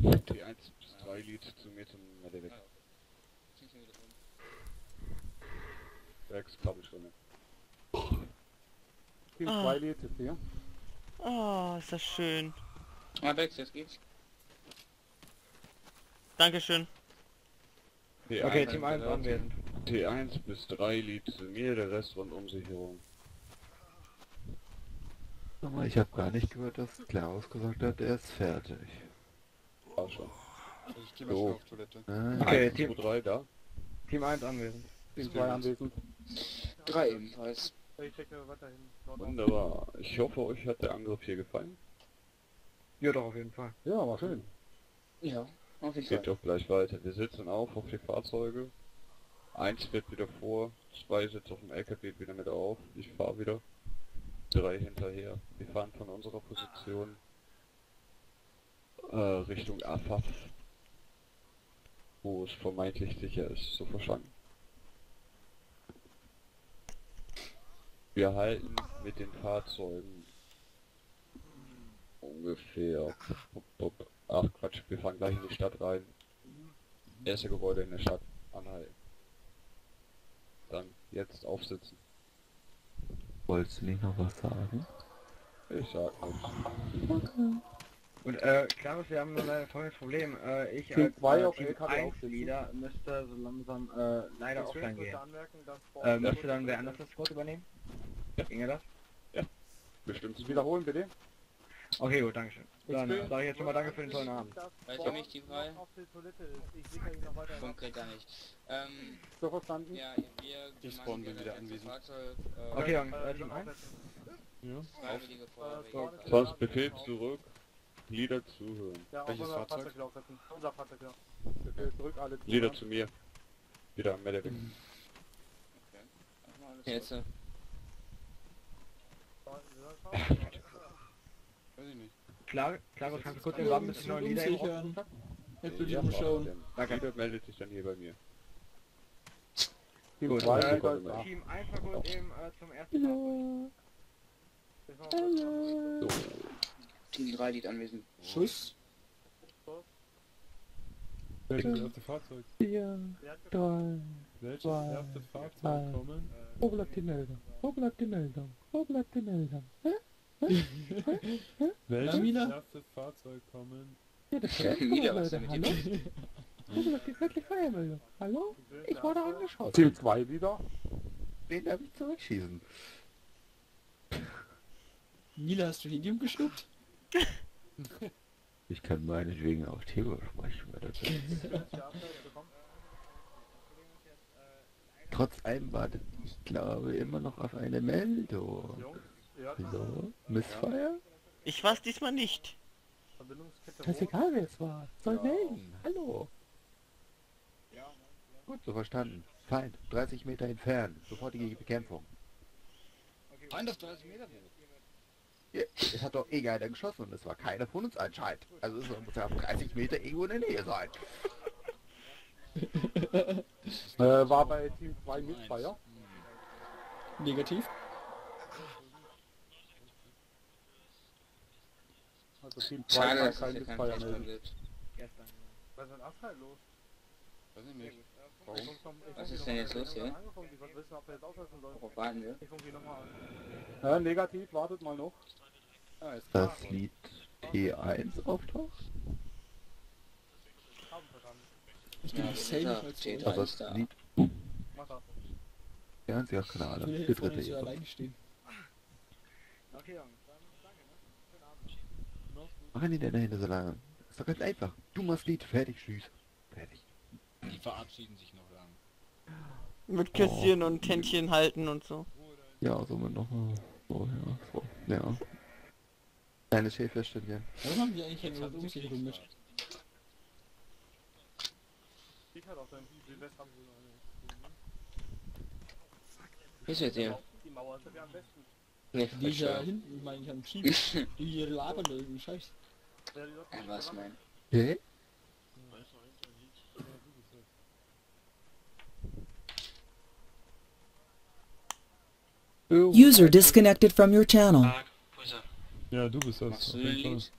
Herkommen. T1 bis 3 Lied zu mir zum Medevic. Werks Krabbelstunde. Team Ah. 2 lädt jetzt hier. Oh, ist das schön. Ah, Bex, jetzt geht's. Dankeschön. T1, Okay, Team 1 Ja, anwählen. T1 bis 3 Lied zu mir, der Rest Rundumsicherung. Sag mal, ich habe gar nicht gehört, dass Klaus gesagt hat, er ist fertig. War schon. Also ich gehe mal So. auf Toilette. Ah, Okay, 1, Team- 2, 3 da. Team 1 anwesend. Team 2 anwesend. Drei ebenfalls. Ich weiterhin. Wunderbar. Ich hoffe, euch hat der Angriff hier gefallen. Ja, doch, auf jeden Fall. Ja, war schön. Ja, auf jeden Geht Fall. doch gleich weiter. Wir sitzen auf auf die Fahrzeuge. Eins wird wieder vor, zwei sitzt auf dem LKW wieder mit auf. Ich fahre wieder. drei hinterher. Wir fahren von unserer Position äh, Richtung Afaf, wo es vermeintlich sicher ist, so verstanden. Wir halten mit den Fahrzeugen ungefähr... Ach Quatsch, wir fahren gleich in die Stadt rein. Erste Gebäude in der Stadt anhalten. Dann jetzt aufsitzen. Wolltest du nicht noch was sagen? Ich sag nichts. Und äh, Klaus, wir haben nur leider folgendes Problem. Äh, ich Team als zwei äh, auf Team LKW 1 aufsitzen. Leader müsste so langsam äh, leider Ich offline möchte gehen. anmerken, Äh, müsste dann wer anders das Wort übernehmen? Ja. Ginge das? Bestimmt. Wiederholen bitte. Okay, gut, dankeschön. Dann will- sage ich jetzt schon mal danke für den tollen Abend. Weiß ich nicht, die drei? Auf der Toilette ist. Ich sehe ihn noch weiter. Konkret gar nicht. Ähm, So verstanden? ja, wir Ich bemannten spawn bin das wieder anwesend. Fahrzeug, äh, Okay, dann Äh, äh, Team 1. Ja. Sonst Befehl zurück, Lieder zuhören. Ja, auf Welches unser Fahrzeug? Fahrzeug aufsetzen. Unser Fahrzeug wieder. Befehl zurück, alle Lieder an. zu mir. Wieder am Medic. Jetzt, äh, Weiß ich nicht. Klar, Klaus, kannst du kurz den Wagen bis neuen Lieder. Jetzt will ich Ja, umschauen. denn Lieder meldet sich dann hier bei mir. Team Gut, zwei, A. Team 1 mal kurz eben äh, zum ersten Fahrzeug. So. Team 3 liegt anwesend. Schuss. Welches erste Fahrzeug? Vier, drei, Welches zwei, erste Fahrzeug drei. kommen? Wo bleibt die Meldung? Wo bleibt die Meldung? Wo bleibt die Meldung? Hä? Hä? Hä? Hä? Welches erste Fahrzeug kommen? Ja, das was mit Hallo? Wo bleibt die friedliche Feuermeldung? Hallo? Ich wurde angeschaut. Team 2 wieder. Wen darf ich zurückschießen? Nila, hast du Helium geschluckt? Ich kann meinetwegen auch Theo sprechen, weil das ist. Trotz allem wartet, ich glaube, immer noch auf eine Meldung. Hallo? Missfire? Ich war's diesmal nicht. Das ist egal, wer es war. Soll melden. Hallo? Gut, so verstanden. Feind, 30 Meter entfernt. Sofortige Bekämpfung. Feind auf 30 Meter. Ja, es hat doch eh keiner geschossen und es war keiner von uns anscheinend. Also es muss ja auf 30 Meter irgendwo in der Nähe sein. Äh, war bei Team 2 Missfire. Negativ. Also Team 2 Schade, dass es kein gibt. Gestern. Was ist denn Asphalt los? Weiß ich nicht. Warum? Was ist denn jetzt los hier? Angefangen, die wollen wissen, ob wir jetzt auslassen sollen. Worauf warten wir? An. Äh, negativ, wartet mal noch. Das Lied T1 auftaucht? Ich Ja, bin das safe ist als Steht Vorder- Also alles das da. Lied... Ja, sie hat keine Ahnung. Die dritte nicht. Okay, Jungs, ne? Abend. Machen die denn dahinter so lange? Ist doch ganz einfach. Du machst Lied, fertig, tschüss. Fertig. Die verabschieden sich noch lang. Mit Küsschen und Händchen halten und so. Ja, so mit nochmal. So, ja, so. Ja. Kleines Schäferstündchen. Was machen die eigentlich jetzt mit Umsicherung mit? Sieht halt auch dein Silvester haben sie noch Wie ist mit dir? nicht. Die Mauer ist ja am besten. Nee, Die da falsch. hinten, ich meine, ich kann schieben. Die hier labern, da irgendwie Scheiß. Wer die dort- Ja, was mein? Okay? User disconnected from your channel. Mark, wo ist er? Ja, du bist das. Machst du ein. Lied?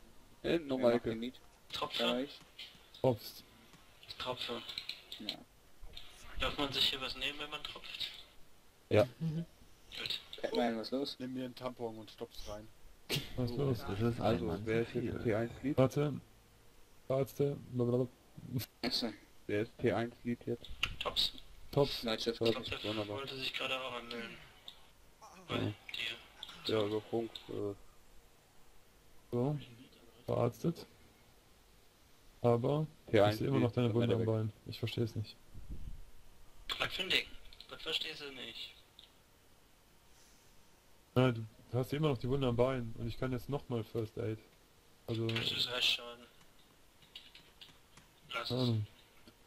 Äh, nochmal macht ein Lied? Tropfe? Ja, ich? Tropfst. Tropfe. Ja. Darf man sich hier was nehmen, wenn man tropft? Ja. Gut. Batman, was los? Nimm mir einen Tampon und stopp's rein. Was ist los? Das ist Also, Mann wer ist jetzt viel. T1-Lied? Warte. Blablabla. Achso, Wer ist T1-Lied jetzt? Tops. Tops. Nightshift. Top, Tropfe wunderbar. wollte sich gerade auch anmelden. Bei Ja. dir. Ja, über Funk. Äh, So. Verarztet. Aber ich T1 sehe immer noch deine Wunde am. Bein. Ich verstehe es nicht. Was für ein Ding? Das verstehst du nicht. Ja, du hast immer noch die Wunde am Bein und ich kann jetzt nochmal First Aid. Also, Das ist. Lass keine es. Ahnung.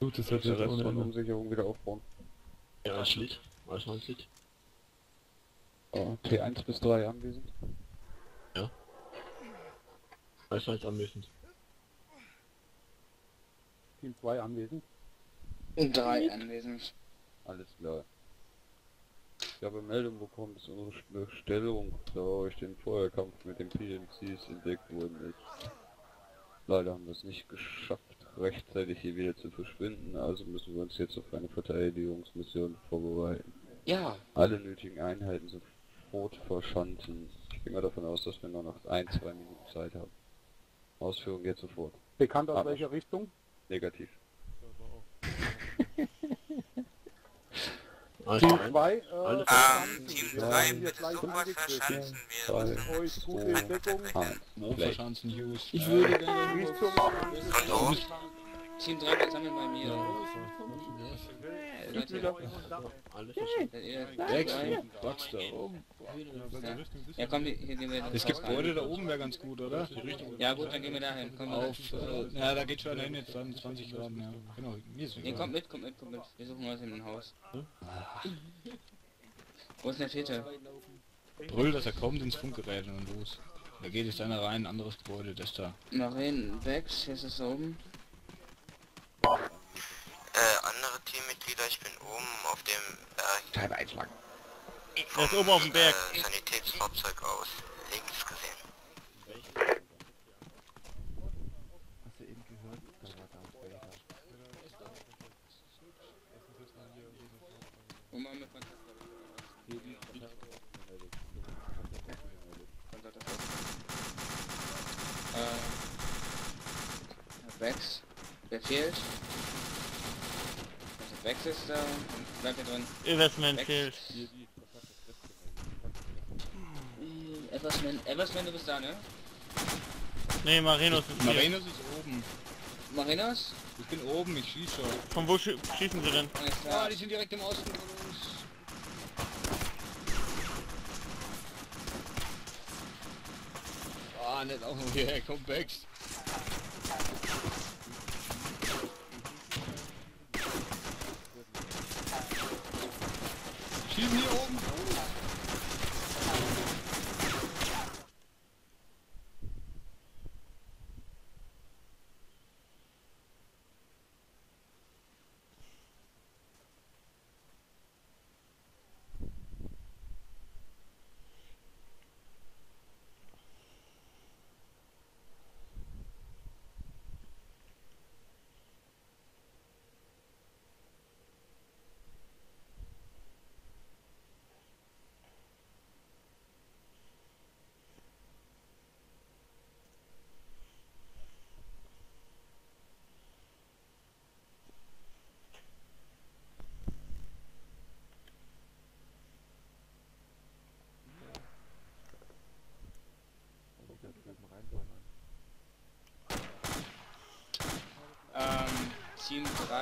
Tut es halt der jetzt Rest ohne. Unsicherung wieder aufbauen. Ja, stimmt. Was meinst du? Oh, T1 bis 3 anwesend. Ja. Weiß nicht anwesend. Team 2 anwesend. Drei anwesend. Alles klar. Ich habe Meldung bekommen, dass unsere Stellung durch den Feuerkampf mit den PMCs entdeckt worden ist. Leider haben wir es nicht geschafft, rechtzeitig hier wieder zu verschwinden, also müssen wir uns jetzt auf eine Verteidigungsmission vorbereiten. Ja. Alle nötigen Einheiten sofort verschanzen. Ich gehe mal davon aus, dass wir nur noch ein, zwei Minuten Zeit haben. Ausführung jetzt sofort. Bekannt aus Aber- welcher Richtung? Negativ. Team ein- 2, äh, verstanden. Team Wir drei, sind hier bitte gleich sofort verschanzen. Wir Euch gute Deckung. Wo verschanzen Hughes? Ich würde gerne... Richtung. Hallo? Team 3 wird sammeln bei mir. Rex, drei? Box da oben. Ja, komm, hier gehen wir Das Gebäude da oben wäre ganz gut, oder? Ja gut, dann gehen wir dahin. Komm, Auf, äh, ja, da geht schon hin jetzt dann 20 Grad, ja. Genau, mir ist Nee, kommt mit, kommt mit, kommt mit. Wir suchen was in ein Haus. Wo ist denn der Peter? Brüll, dass er kommt ins Funkgerät und los. Da geht jetzt einer rein, anderes Gebäude, das da. Marien Bex, hier ist es oben. Äh, andere Teammitglieder, ich bin oben auf dem Berg. Scheibe einschlagen. Er ist oben auf dem Berg. Äh, Sanitätsfahrzeug aus links gesehen. Hast du eben gehört? Da war Darth Vader. Wo machen wir Kontakt? Kontakt auf Äh, Bex. Wer fehlt? Bex ist da. Bleibt hier drin. Eversman fehlt. Äh, Eversman, Eversman, du bist da, ne? Nee, Marinos ist hier. Marenos ist oben. Marinos? Ich bin oben, ich schieße schon. Von wo schie schießen sie denn? Ah, die sind direkt im Osten von uns. Ah, nicht auch noch hierher, komm,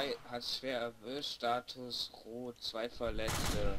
2 hat schwer erwischt, Status Rot, 2 Verletzte.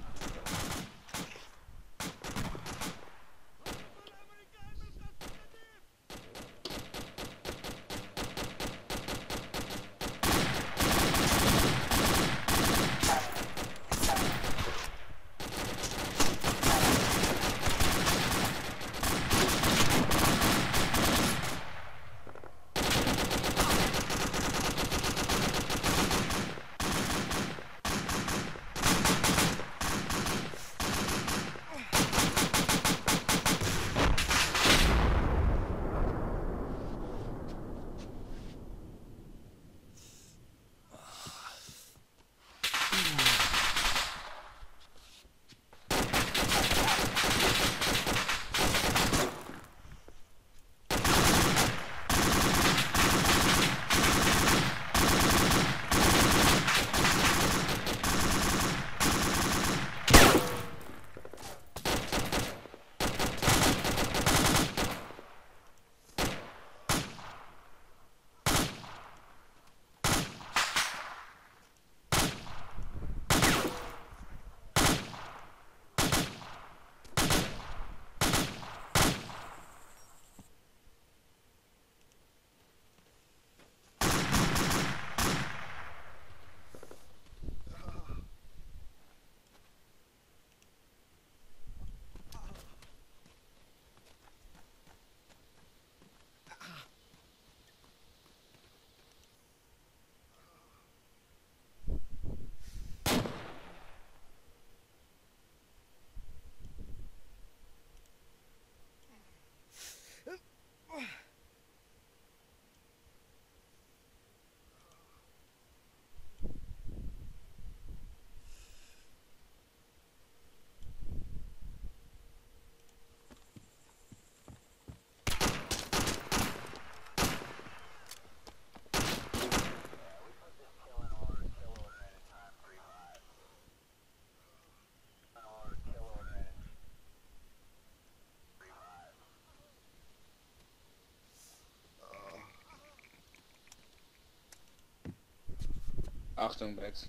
Achtung, Bex.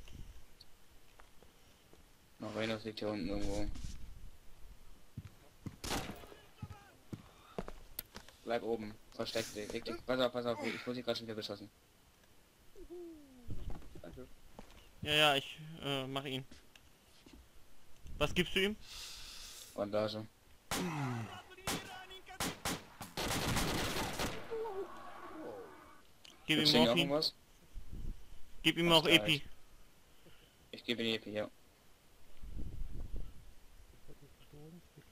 Marinos liegt hier unten irgendwo. Bleib oben. Versteck dich. Leg dich. Pass auf, pass auf. Ich wurde hier gerade schon wieder beschossen. Danke. Ja, ja, ich äh, mache ihn. Was gibst du ihm? Bandage. Gib ihm hier noch Morphin. Gib ihm auch Epi. ist? Ich gebe die EP, ja.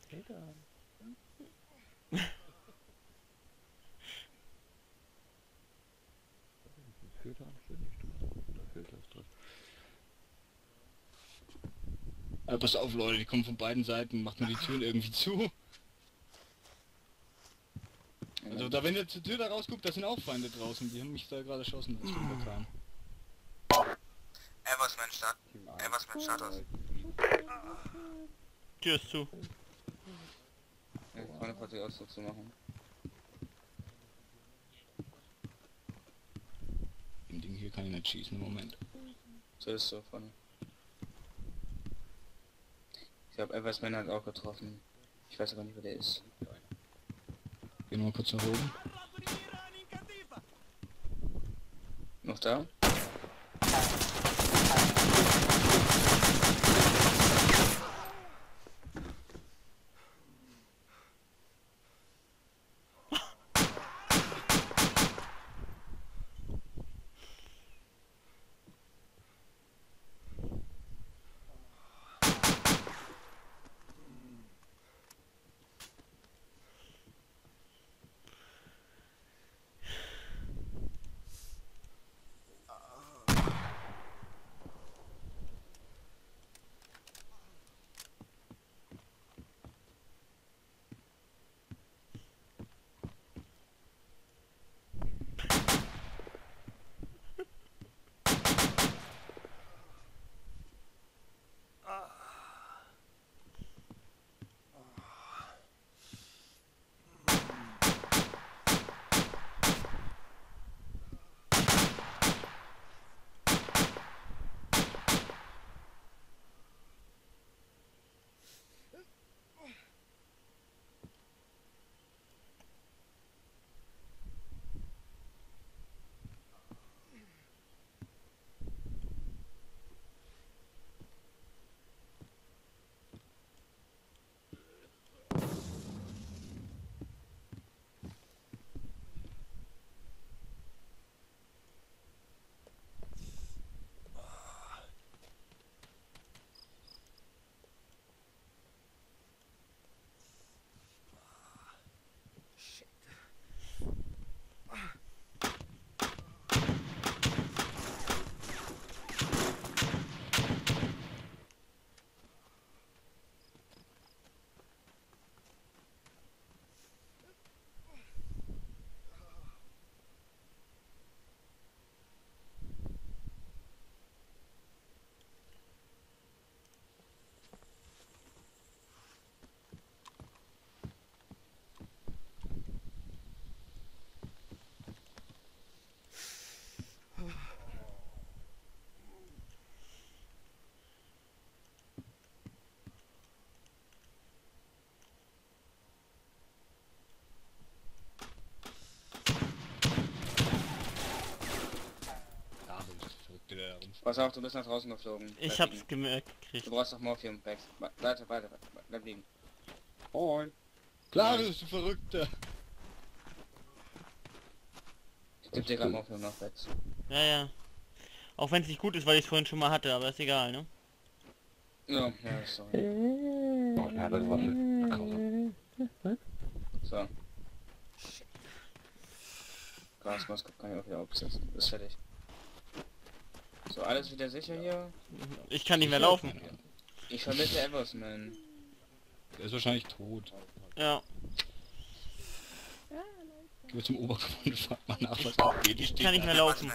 Drin. Aber pass auf Leute, die kommen von beiden Seiten, macht nur die Türen irgendwie zu. Also da wenn ihr zur Tür da rausguckt, da sind auch Feinde draußen, die haben mich da gerade erschossen, als ich rüberkam. Er was mein Er was mein Status. Tür ist zu. Ja, vorne kurz die Ausdruck zu machen. Dem Ding hier kann ich nicht schießen im Moment. So ist so vorne. Ich glaube, Evers Männer hat auch getroffen. Ich weiß aber nicht, wer der ist. Geh noch mal kurz nach oben. Noch da? Pass auf, du bist nach draußen geflogen. Ich Bleib hab's liegen. gemerkt Du brauchst doch Morphium. Warte, warte, warte, bleib liegen. Moin. Klar, du bist ein Verrückter. Ich geb dir grad Morphium noch, Bex. Ja, ja. Auch wenn es nicht gut ist, weil ich es vorhin schon mal hatte, aber ist egal, ne? Ja, ja, ist so. Oh, ja, das. Grausam. So. Gasmaske kann ich auch wieder aufsetzen. Ist fertig. So, alles wieder sicher hier? Ich kann nicht mehr laufen. Ich vermisse Eversman. Der ist wahrscheinlich tot. Ja. Geh mal zum Oberkommando und frag mal nach, was abgeht. Ich kann nicht mehr laufen.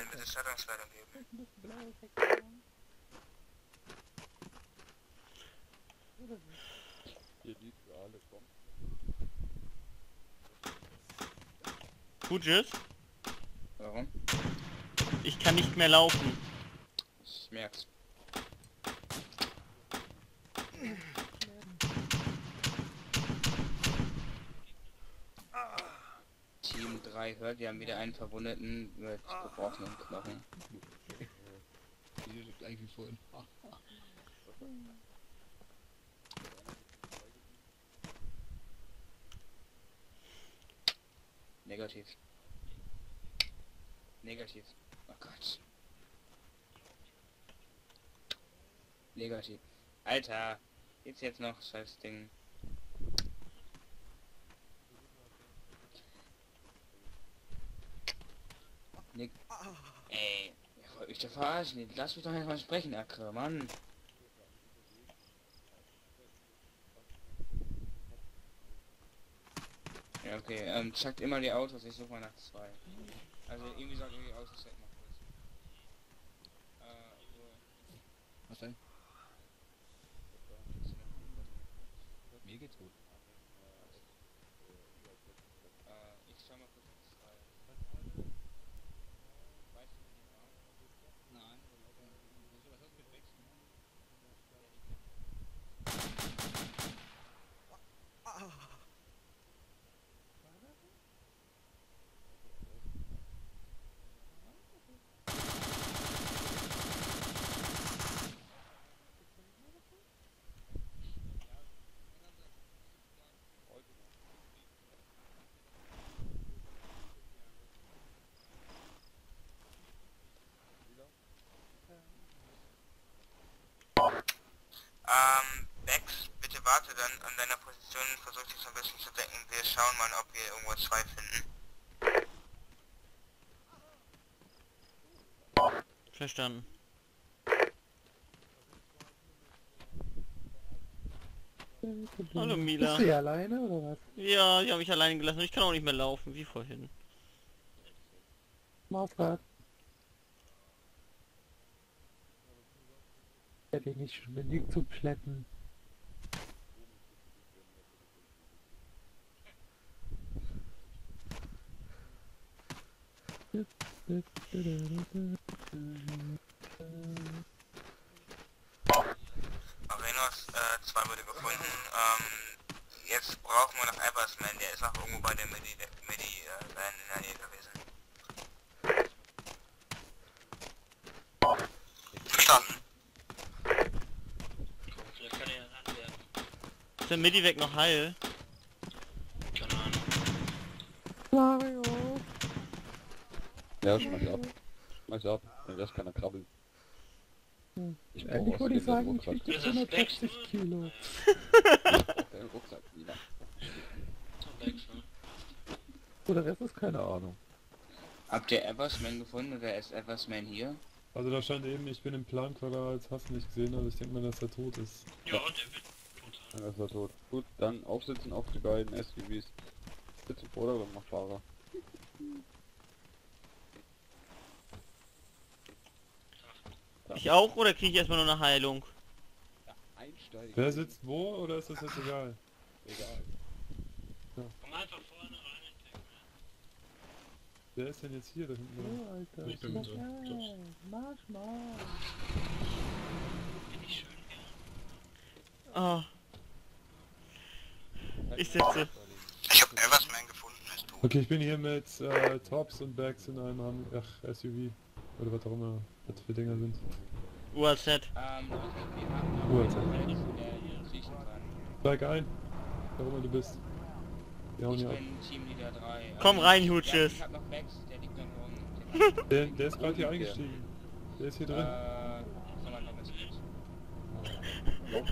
Gut, tschüss. Warum? Ich kann nicht mehr laufen. Merk's. Team 3 hört, wir haben wieder einen Verwundeten mit gebrochenen Knochen. Hier gleich wie vorhin. Negativ. Negativ. Oh Gott. Negativ. Alter, geht's jetzt noch, scheiß Ding. Nick. Ey, ihr wollt mich doch verarschen. Lass mich doch einfach mal sprechen, Akre, Mann. Ja, okay, ähm, checkt immer die Autos, ich suche mal nach zwei. Also irgendwie sagt ihr die Autos checken mal kurz. Äh, so. Was denn? Mir geht's gut. Äh, ich schau mal kurz nach zwei. Weißt du, wie die waren? Nein, was hast du mit Wechseln? Ähm, Bex, bitte warte dann an deiner Position, versuch dich so ein bisschen zu decken. Wir schauen mal, ob wir irgendwo zwei finden. Verstanden. Hallo Mila. Bist du hier alleine oder was? Ja, die habe ich allein gelassen. Ich kann auch nicht mehr laufen, wie vorhin. Mauffrag. Ja, den nicht schon den Weg zu schleppen. Arenos, äh, zwei wurde gefunden. Ähm, jetzt brauchen wir noch Eversman, der ist noch irgendwo bei der Medi, Medi äh, in der Nähe gewesen. Verstanden. Er. Ist der weg noch heil? Keine Ahnung. Mario! Ja, schmeiß ab. Schmeiß ab. Den Rest kann er krabbeln. Hm. Ich Eigentlich brauch wollte ich sagen, ich Rucksack. wiege Das ist 160 Bex, Kilo. Den Rucksack wieder. So, der Rest ist keine Ahnung. Habt ihr Eversman gefunden oder ist Eversman hier? Also da stand eben, ich bin im Plank, weil er als Hass nicht gesehen hat. Ich denke mal, dass er tot ist. Ja, und er wird tot sein. Dann ist er tot. Gut, dann aufsitzen auf die beiden SUVs. Bitte Vordergrund mach Fahrer. Ich auch oder kriege ich erstmal nur eine Heilung? Einsteigen. Wer sitzt wo oder ist das jetzt egal? Egal. Komm einfach vorne rein. Dick, Wer ist denn jetzt hier da hinten? Oh, Alter. Ich bin mit. Nein, Marsch mal. Bin ich schön hier. Ah. Ich sitze. Ich hab Eversman gefunden, ist tot. Okay, ich bin hier mit äh, Tops und Bags in einem Hand, ach, SUV. Oder was auch immer das für Dinger sind. UAZ. Ähm, kann. Steig ein. Auch immer du bist. Wir hauen Ich hier ab. 3. Komm rein, Ja, Hutsches. ich hab noch Bex, der liegt noch rum. Der, ist gerade hier eingestiegen. Der ist hier Äh, drin. soll man noch mit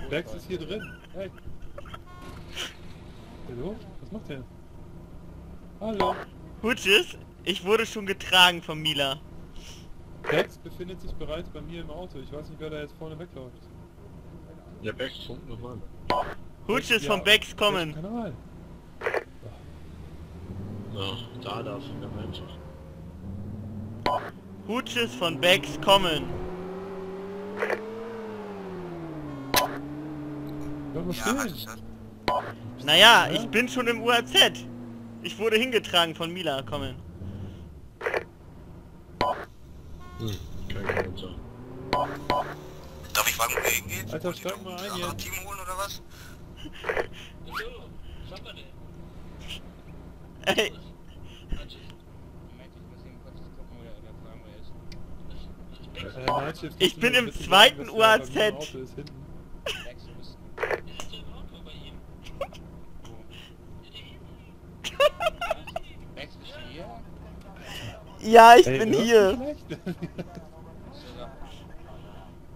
Bags ist hier drin. Hey. Hallo? Was macht der? Hallo? Hutschis, ich wurde schon getragen von Mila. Bags befindet sich bereits bei mir im Auto. Ich weiß nicht, wer da jetzt vorne wegläuft. Ja, Beck, Punkt nochmal. Hutschis von Becks kommen. Kanal. Ja, da darf der Mensch. Hutschis von Becks kommen. Bleib mal stehen. Naja, ich bin schon im UAZ. Ich wurde hingetragen von Mila, kommen. Hm, kein Kommentar. Darf ich fragen, wo ihr hingeht? Alter, steig mal ein jetzt. Team holen oder was? So, was haben wir denn? Ey, Moment, ich muss eben kurz gucken, wo der, der Primary ist. Äh, Nightshift, Ich kannst du bin mir im bitte zweiten sagen, dass der UAZ. bei mir im Auto ist, hinten? Max, du bist... Ist im Auto bei ihm. Max, bist du hier? Ja, ich Ey, bin hier.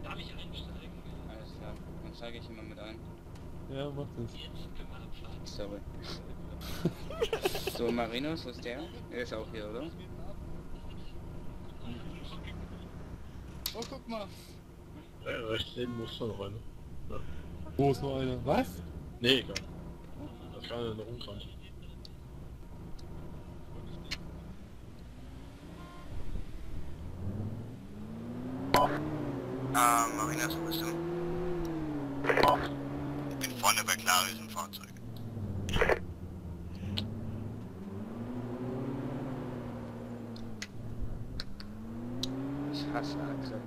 Darf ich einsteigen? Alles klar. Dann zeige ich mal mit ein. ja, mach das. Jetzt können wir abfahren. Sorry. so, Marinos, wo ist der? Er ist auch hier, oder? Oh, guck mal. Ja, rechts neben muss da noch einer. Ja. Wo ist noch einer? Was? Nee, egal. Das kann eine rumkommen. Ah, Marina, wo bist du? Ich bin vorne bei Claris im Fahrzeug. Ich hasse Axel.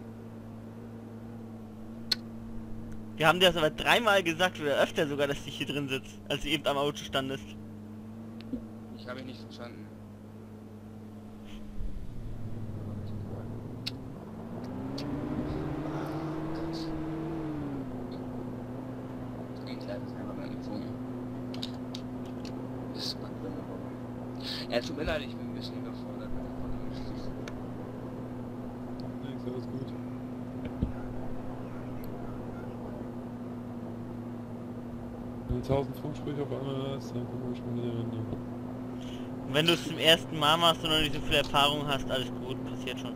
Wir haben dir das aber dreimal gesagt oder öfter sogar, dass du hier drin sitzt, als du eben am Auto standest. Ich habe ihn nicht verstanden. Ah, Gott. Ich glaube, das ist einfach meine Zunge. Das ist mein Zunge. Ja, tut mir leid, ich bin ein bisschen überfordert. Nix, alles gut. Wenn du 1000 Funksprüche auf einmal hast, dann kommen wir schon wieder. Und wenn du es zum ersten Mal machst und noch nicht so viel Erfahrung hast, alles gut, passiert schon.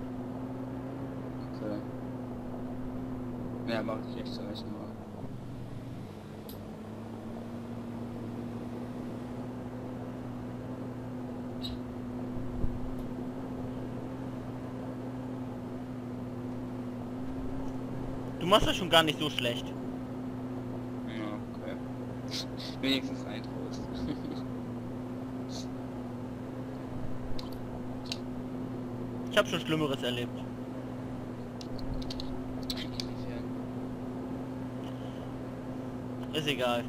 Okay. Ja, mach ich echt zum ersten Mal. Du machst das schon gar nicht so schlecht. Ja, okay. Wenigstens ein Trost. Ich habe schon Schlimmeres erlebt. Ist egal.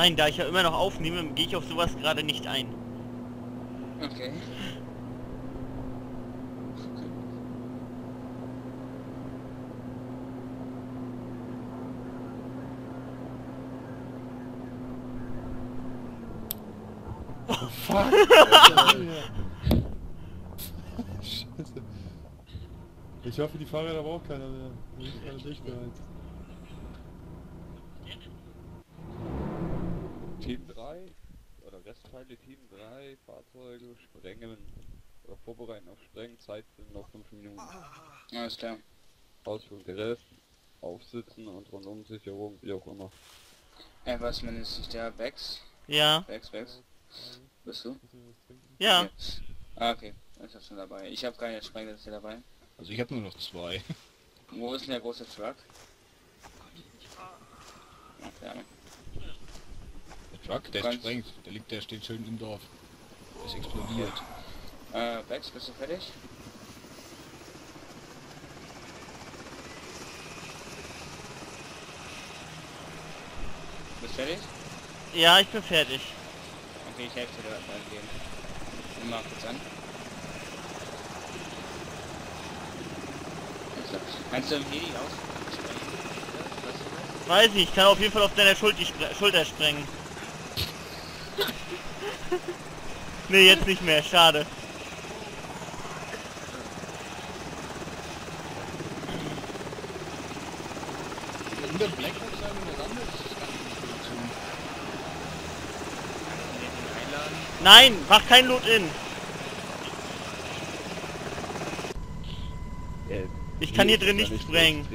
Nein, da ich ja immer noch aufnehme, gehe ich auf sowas gerade nicht ein. Okay. Fuck! Scheiße. Ich hoffe, die Fahrräder braucht keiner mehr. Die sind alle durchgeheizt. Team 3 Restteile Team 3 Fahrzeuge sprengen oder vorbereiten auf Sprengen. Zeit sind noch 5 Minuten. Alles klar. Ausführung der Rest, Aufsitzen und Rundumsicherung, wie auch immer. Äh, was man ist nicht der Bex? Ja. Bex, Bex. Bist du? Ja. Okay. Ah, okay. Ich hab schon dabei. Ich habe keine Sprengsätze dabei. Also ich habe nur noch zwei. Wo ist denn der große Truck? Ach, ja. Truck, der sprengt. Der liegt, der steht schön im Dorf. Der ist explodiert. Äh, Bex, bist du fertig? Bist du fertig? Ja, ich bin fertig. Okay, ich helfe dir dabei gehen. Nimm mal kurz an. Kannst du im Heli aus? Weiß ich, ich kann auf jeden Fall auf deiner Schulter sprengen. Nee, jetzt nicht mehr, schade. In der Blackbox sein und der Sande ist gar nicht so zum Nein, mach kein Loot-In. Äh, Ich kann hier drin nicht sprengen.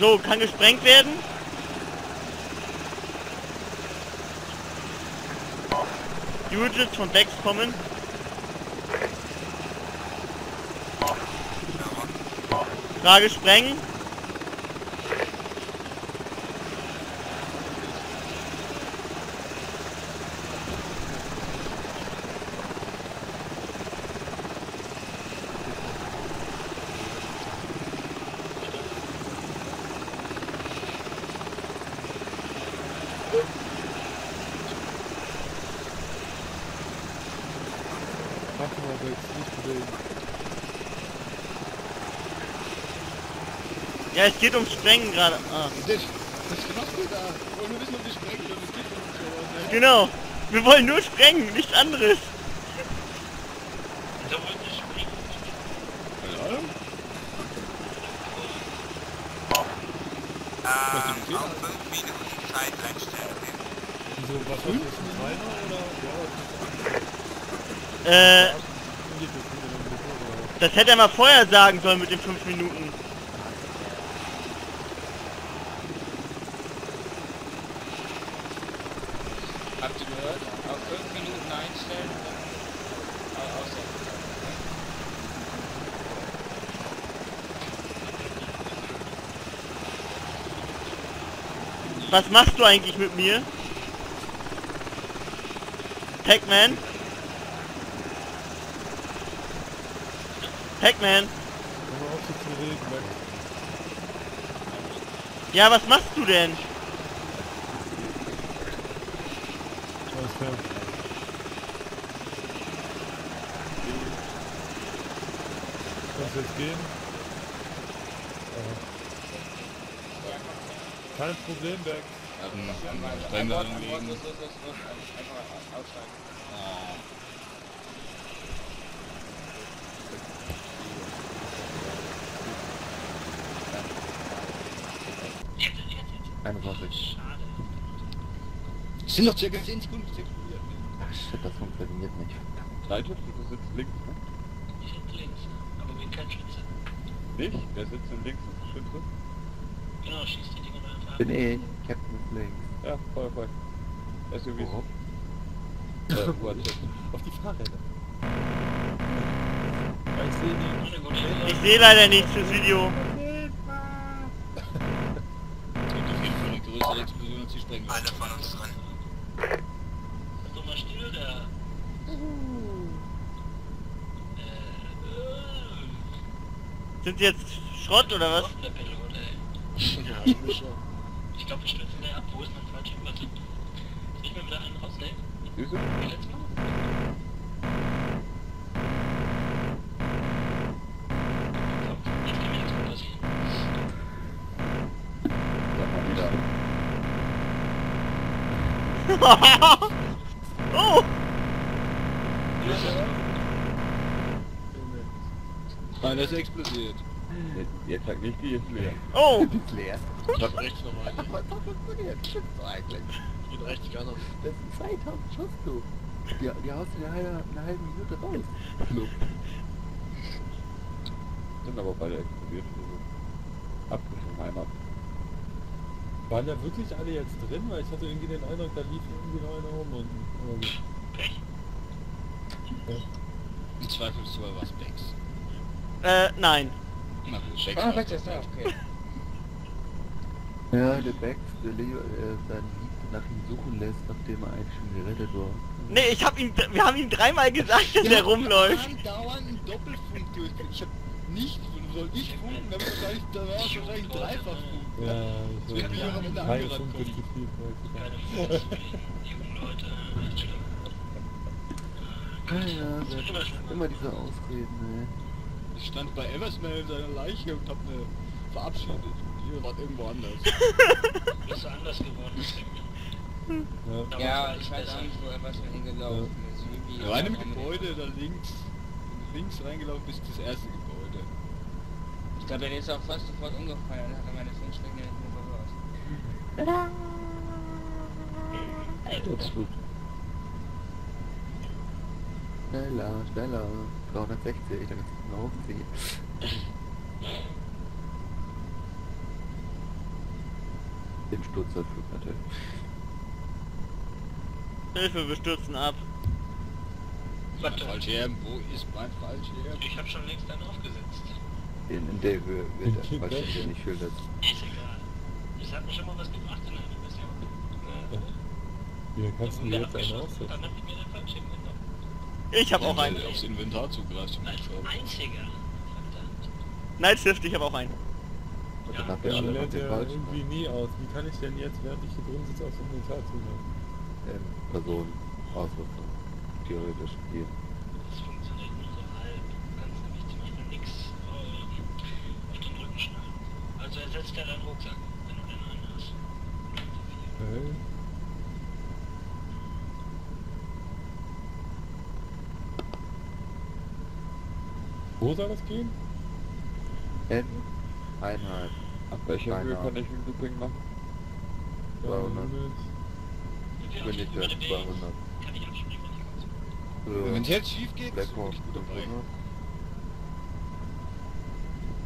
So, kann gesprengt werden. Judges von Dex kommen. Frage sprengen. Ja, es geht ums Sprengen gerade. Ah. Das, das machst du da? Wir wollen nur wissen, ob wir sprengen und es geht um sowas. ne? Genau. Wir wollen nur sprengen, nichts anderes. Keine Ahnung. Ähm, auf 5 Minuten Zeit einstellen. Wieso, was hast du jetzt, ein oder? Ja, Äh, oder? das hätte er mal vorher sagen sollen mit den 5 Minuten. Habt ihr gehört? Auf 5 Minuten einstellen und dann au- aussetzen. Was machst du eigentlich mit mir? Pac-Man? Pac-Man? Ja, was machst du denn? Kannst du jetzt gehen? Ja. Kein Problem, Berg. Sprengen Los, legen. los, los, los, los, einfach aussteigen. Eine Woche. Es sind noch circa 10 Sekunden explodiert. Ach shit, das funktioniert nicht. Leitschütze, du sitzt links, ne? Ich sitze links, aber bin kein Schütze. Nicht? Wer sitzt denn links und ist Schütze? Genau, schießt die Dinger einfach ab. Bin ich. Captain ist links. Ja, voll, voll. SUVs. Wo? Äh. Auf die Fahrräder. Ja, ich sehe die. Ich sehe leider nichts fürs Video. Es gibt auf jeden Fall eine größere Explosion als die Sprengung. Einer von uns dran. Ist doch mal still. Äh, Sind die jetzt Schrott oder was? der Pilot, ey. Ja, der ab. Wo ist mein Fallschirm? Warte. Soll ich mir wieder einen rausnehmen? Süße? Wie letztes Mal? Oh! Einer ist explodiert. Jetzt, sag nicht, die ist leer. Oh! Die ist leer. Ich hab rechts nochmal. Was hat funktioniert? Stimmt so eigentlich. Geht rechts gar nicht. Das sind 2000 Schuss, du. Die, die haust du in einer halben, einer halben Minute raus. Flup. Sind aber beide explodiert. Also abgeschlossen Heimat. Waren da wirklich alle jetzt drin? Weil ich hatte irgendwie den Eindruck, da lief irgendwie noch einer rum unten. Aber gut. Im Zweifelsfall war es Bex. Äh, nein. Na gut, Bex Ah. Bex ist da, okay. Ja, der Bex, der Leo, äh, sein Lied nach ihm suchen lässt, nachdem er eigentlich schon gerettet war. Nee, ich hab ihm, wir haben ihm dreimal gesagt, dass er rumläuft. dauernd einen Doppelfunk durchgeführt. Ich hab nicht, soll ich funken, dann wahrscheinlich, da war es wahrscheinlich dreifach funken. Ja, Das wird mir auch am Ende Kein angerannt Funk ist zu kommen. viel. Keine heutzutage. Chance für die jungen Leute. Echt schlimm. Ja, ja, immer diese Ausreden, ne? Ich stand bei Eversmell in seiner Leiche und hab eine verabschiedet. Ihr wart irgendwo anders. Bist du anders geworden, deswegen. Ja. Ja, ich weiß auch nicht, wo er was mit hingelaufen ist. Ja, in einem Gebäude da links. Links reingelaufen bis das erste Gebäude. Ich glaube, er ist auch fast sofort umgefallen und hat dann meine Funkstrecke nicht mehr voraus. Das ist gut. Schneller, schneller. 360, da kannst hochziehen. Den Sturzerflug natürlich. Hilfe, wir stürzen ab. Mein Fallschirm, wo ist mein Fallschirm? Ich habe schon längst einen aufgesetzt. In, in der Höhe wird der Fallschirm nicht schildert. Ist egal. Das hat mir schon mal was gebracht in einer Mission. Wie kannst du Ja, jetzt einen aussetzen? Dann hab ich mir den Fallschirm. Ich habe auch einen. Aufs Inventar zugreift. Als einziger. Nein, Stift, ich habe auch einen. Und dann Das alle lernt ja falsch irgendwie nie aus. Wie kann ich denn jetzt, während ich hier drin sitze, aufs Inventar zugreifen? ähm, Personen, Ausrüstung, theoretisch gehen. Das funktioniert nur so halb. Du kannst nämlich zum Beispiel nichts äh, auf den Rücken schnallen. Also ersetzt er deinen Rucksack, wenn du den einen hast. Okay. Wo soll das gehen? N, Einheit, Ab welcher Höhe kann ich ein Looping machen? 200, Geschwindigkeit 200. Kann ich abspringen, wenn ich kurz Höhe, Wenn es jetzt schief geht, Black ist Hawk wirklich gut dabei. 500.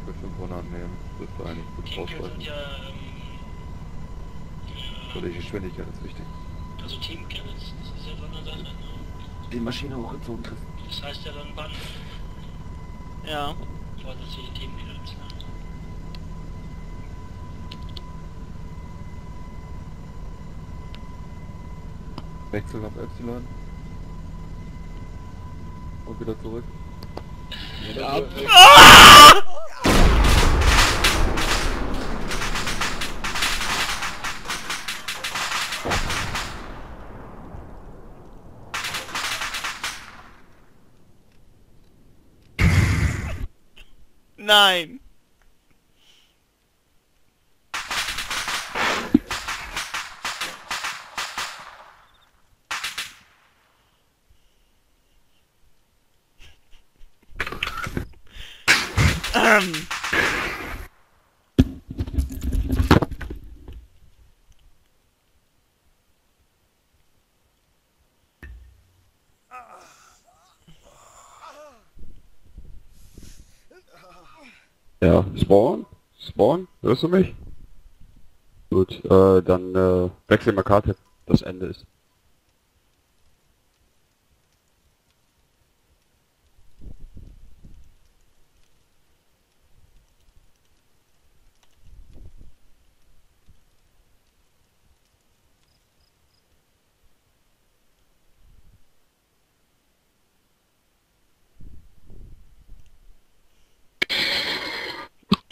Für 500 nehmen, dürfte eigentlich gut ausreichen. ja, ähm, So, die Geschwindigkeit ist wichtig. also Team Kenneth, das ist ja so eine Sache. Ne? Die Maschine hochgezogen kriegst. Das heißt ja dann Bann. Ja. Vorsätzliche Team Kenneth. Ne? Wechsel auf Epsilon. Und wieder zurück. Ja, Nein. Ähm. Ja, Spawn? Spawn? Hörst du mich? Gut, äh, dann äh, wechseln wir Karte. Das Ende ist.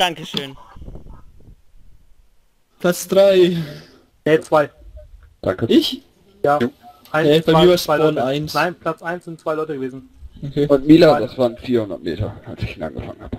Dankeschön. Platz 3. Nee, zwei. Danke. Ich? Ja. Jo. Eins, Äh, bei zwei, mir war Spawn Leute. 1. Nein, Platz 1 sind zwei Leute gewesen. Okay. Und Mila, das waren 400 Meter, als ich ihn angefangen habe.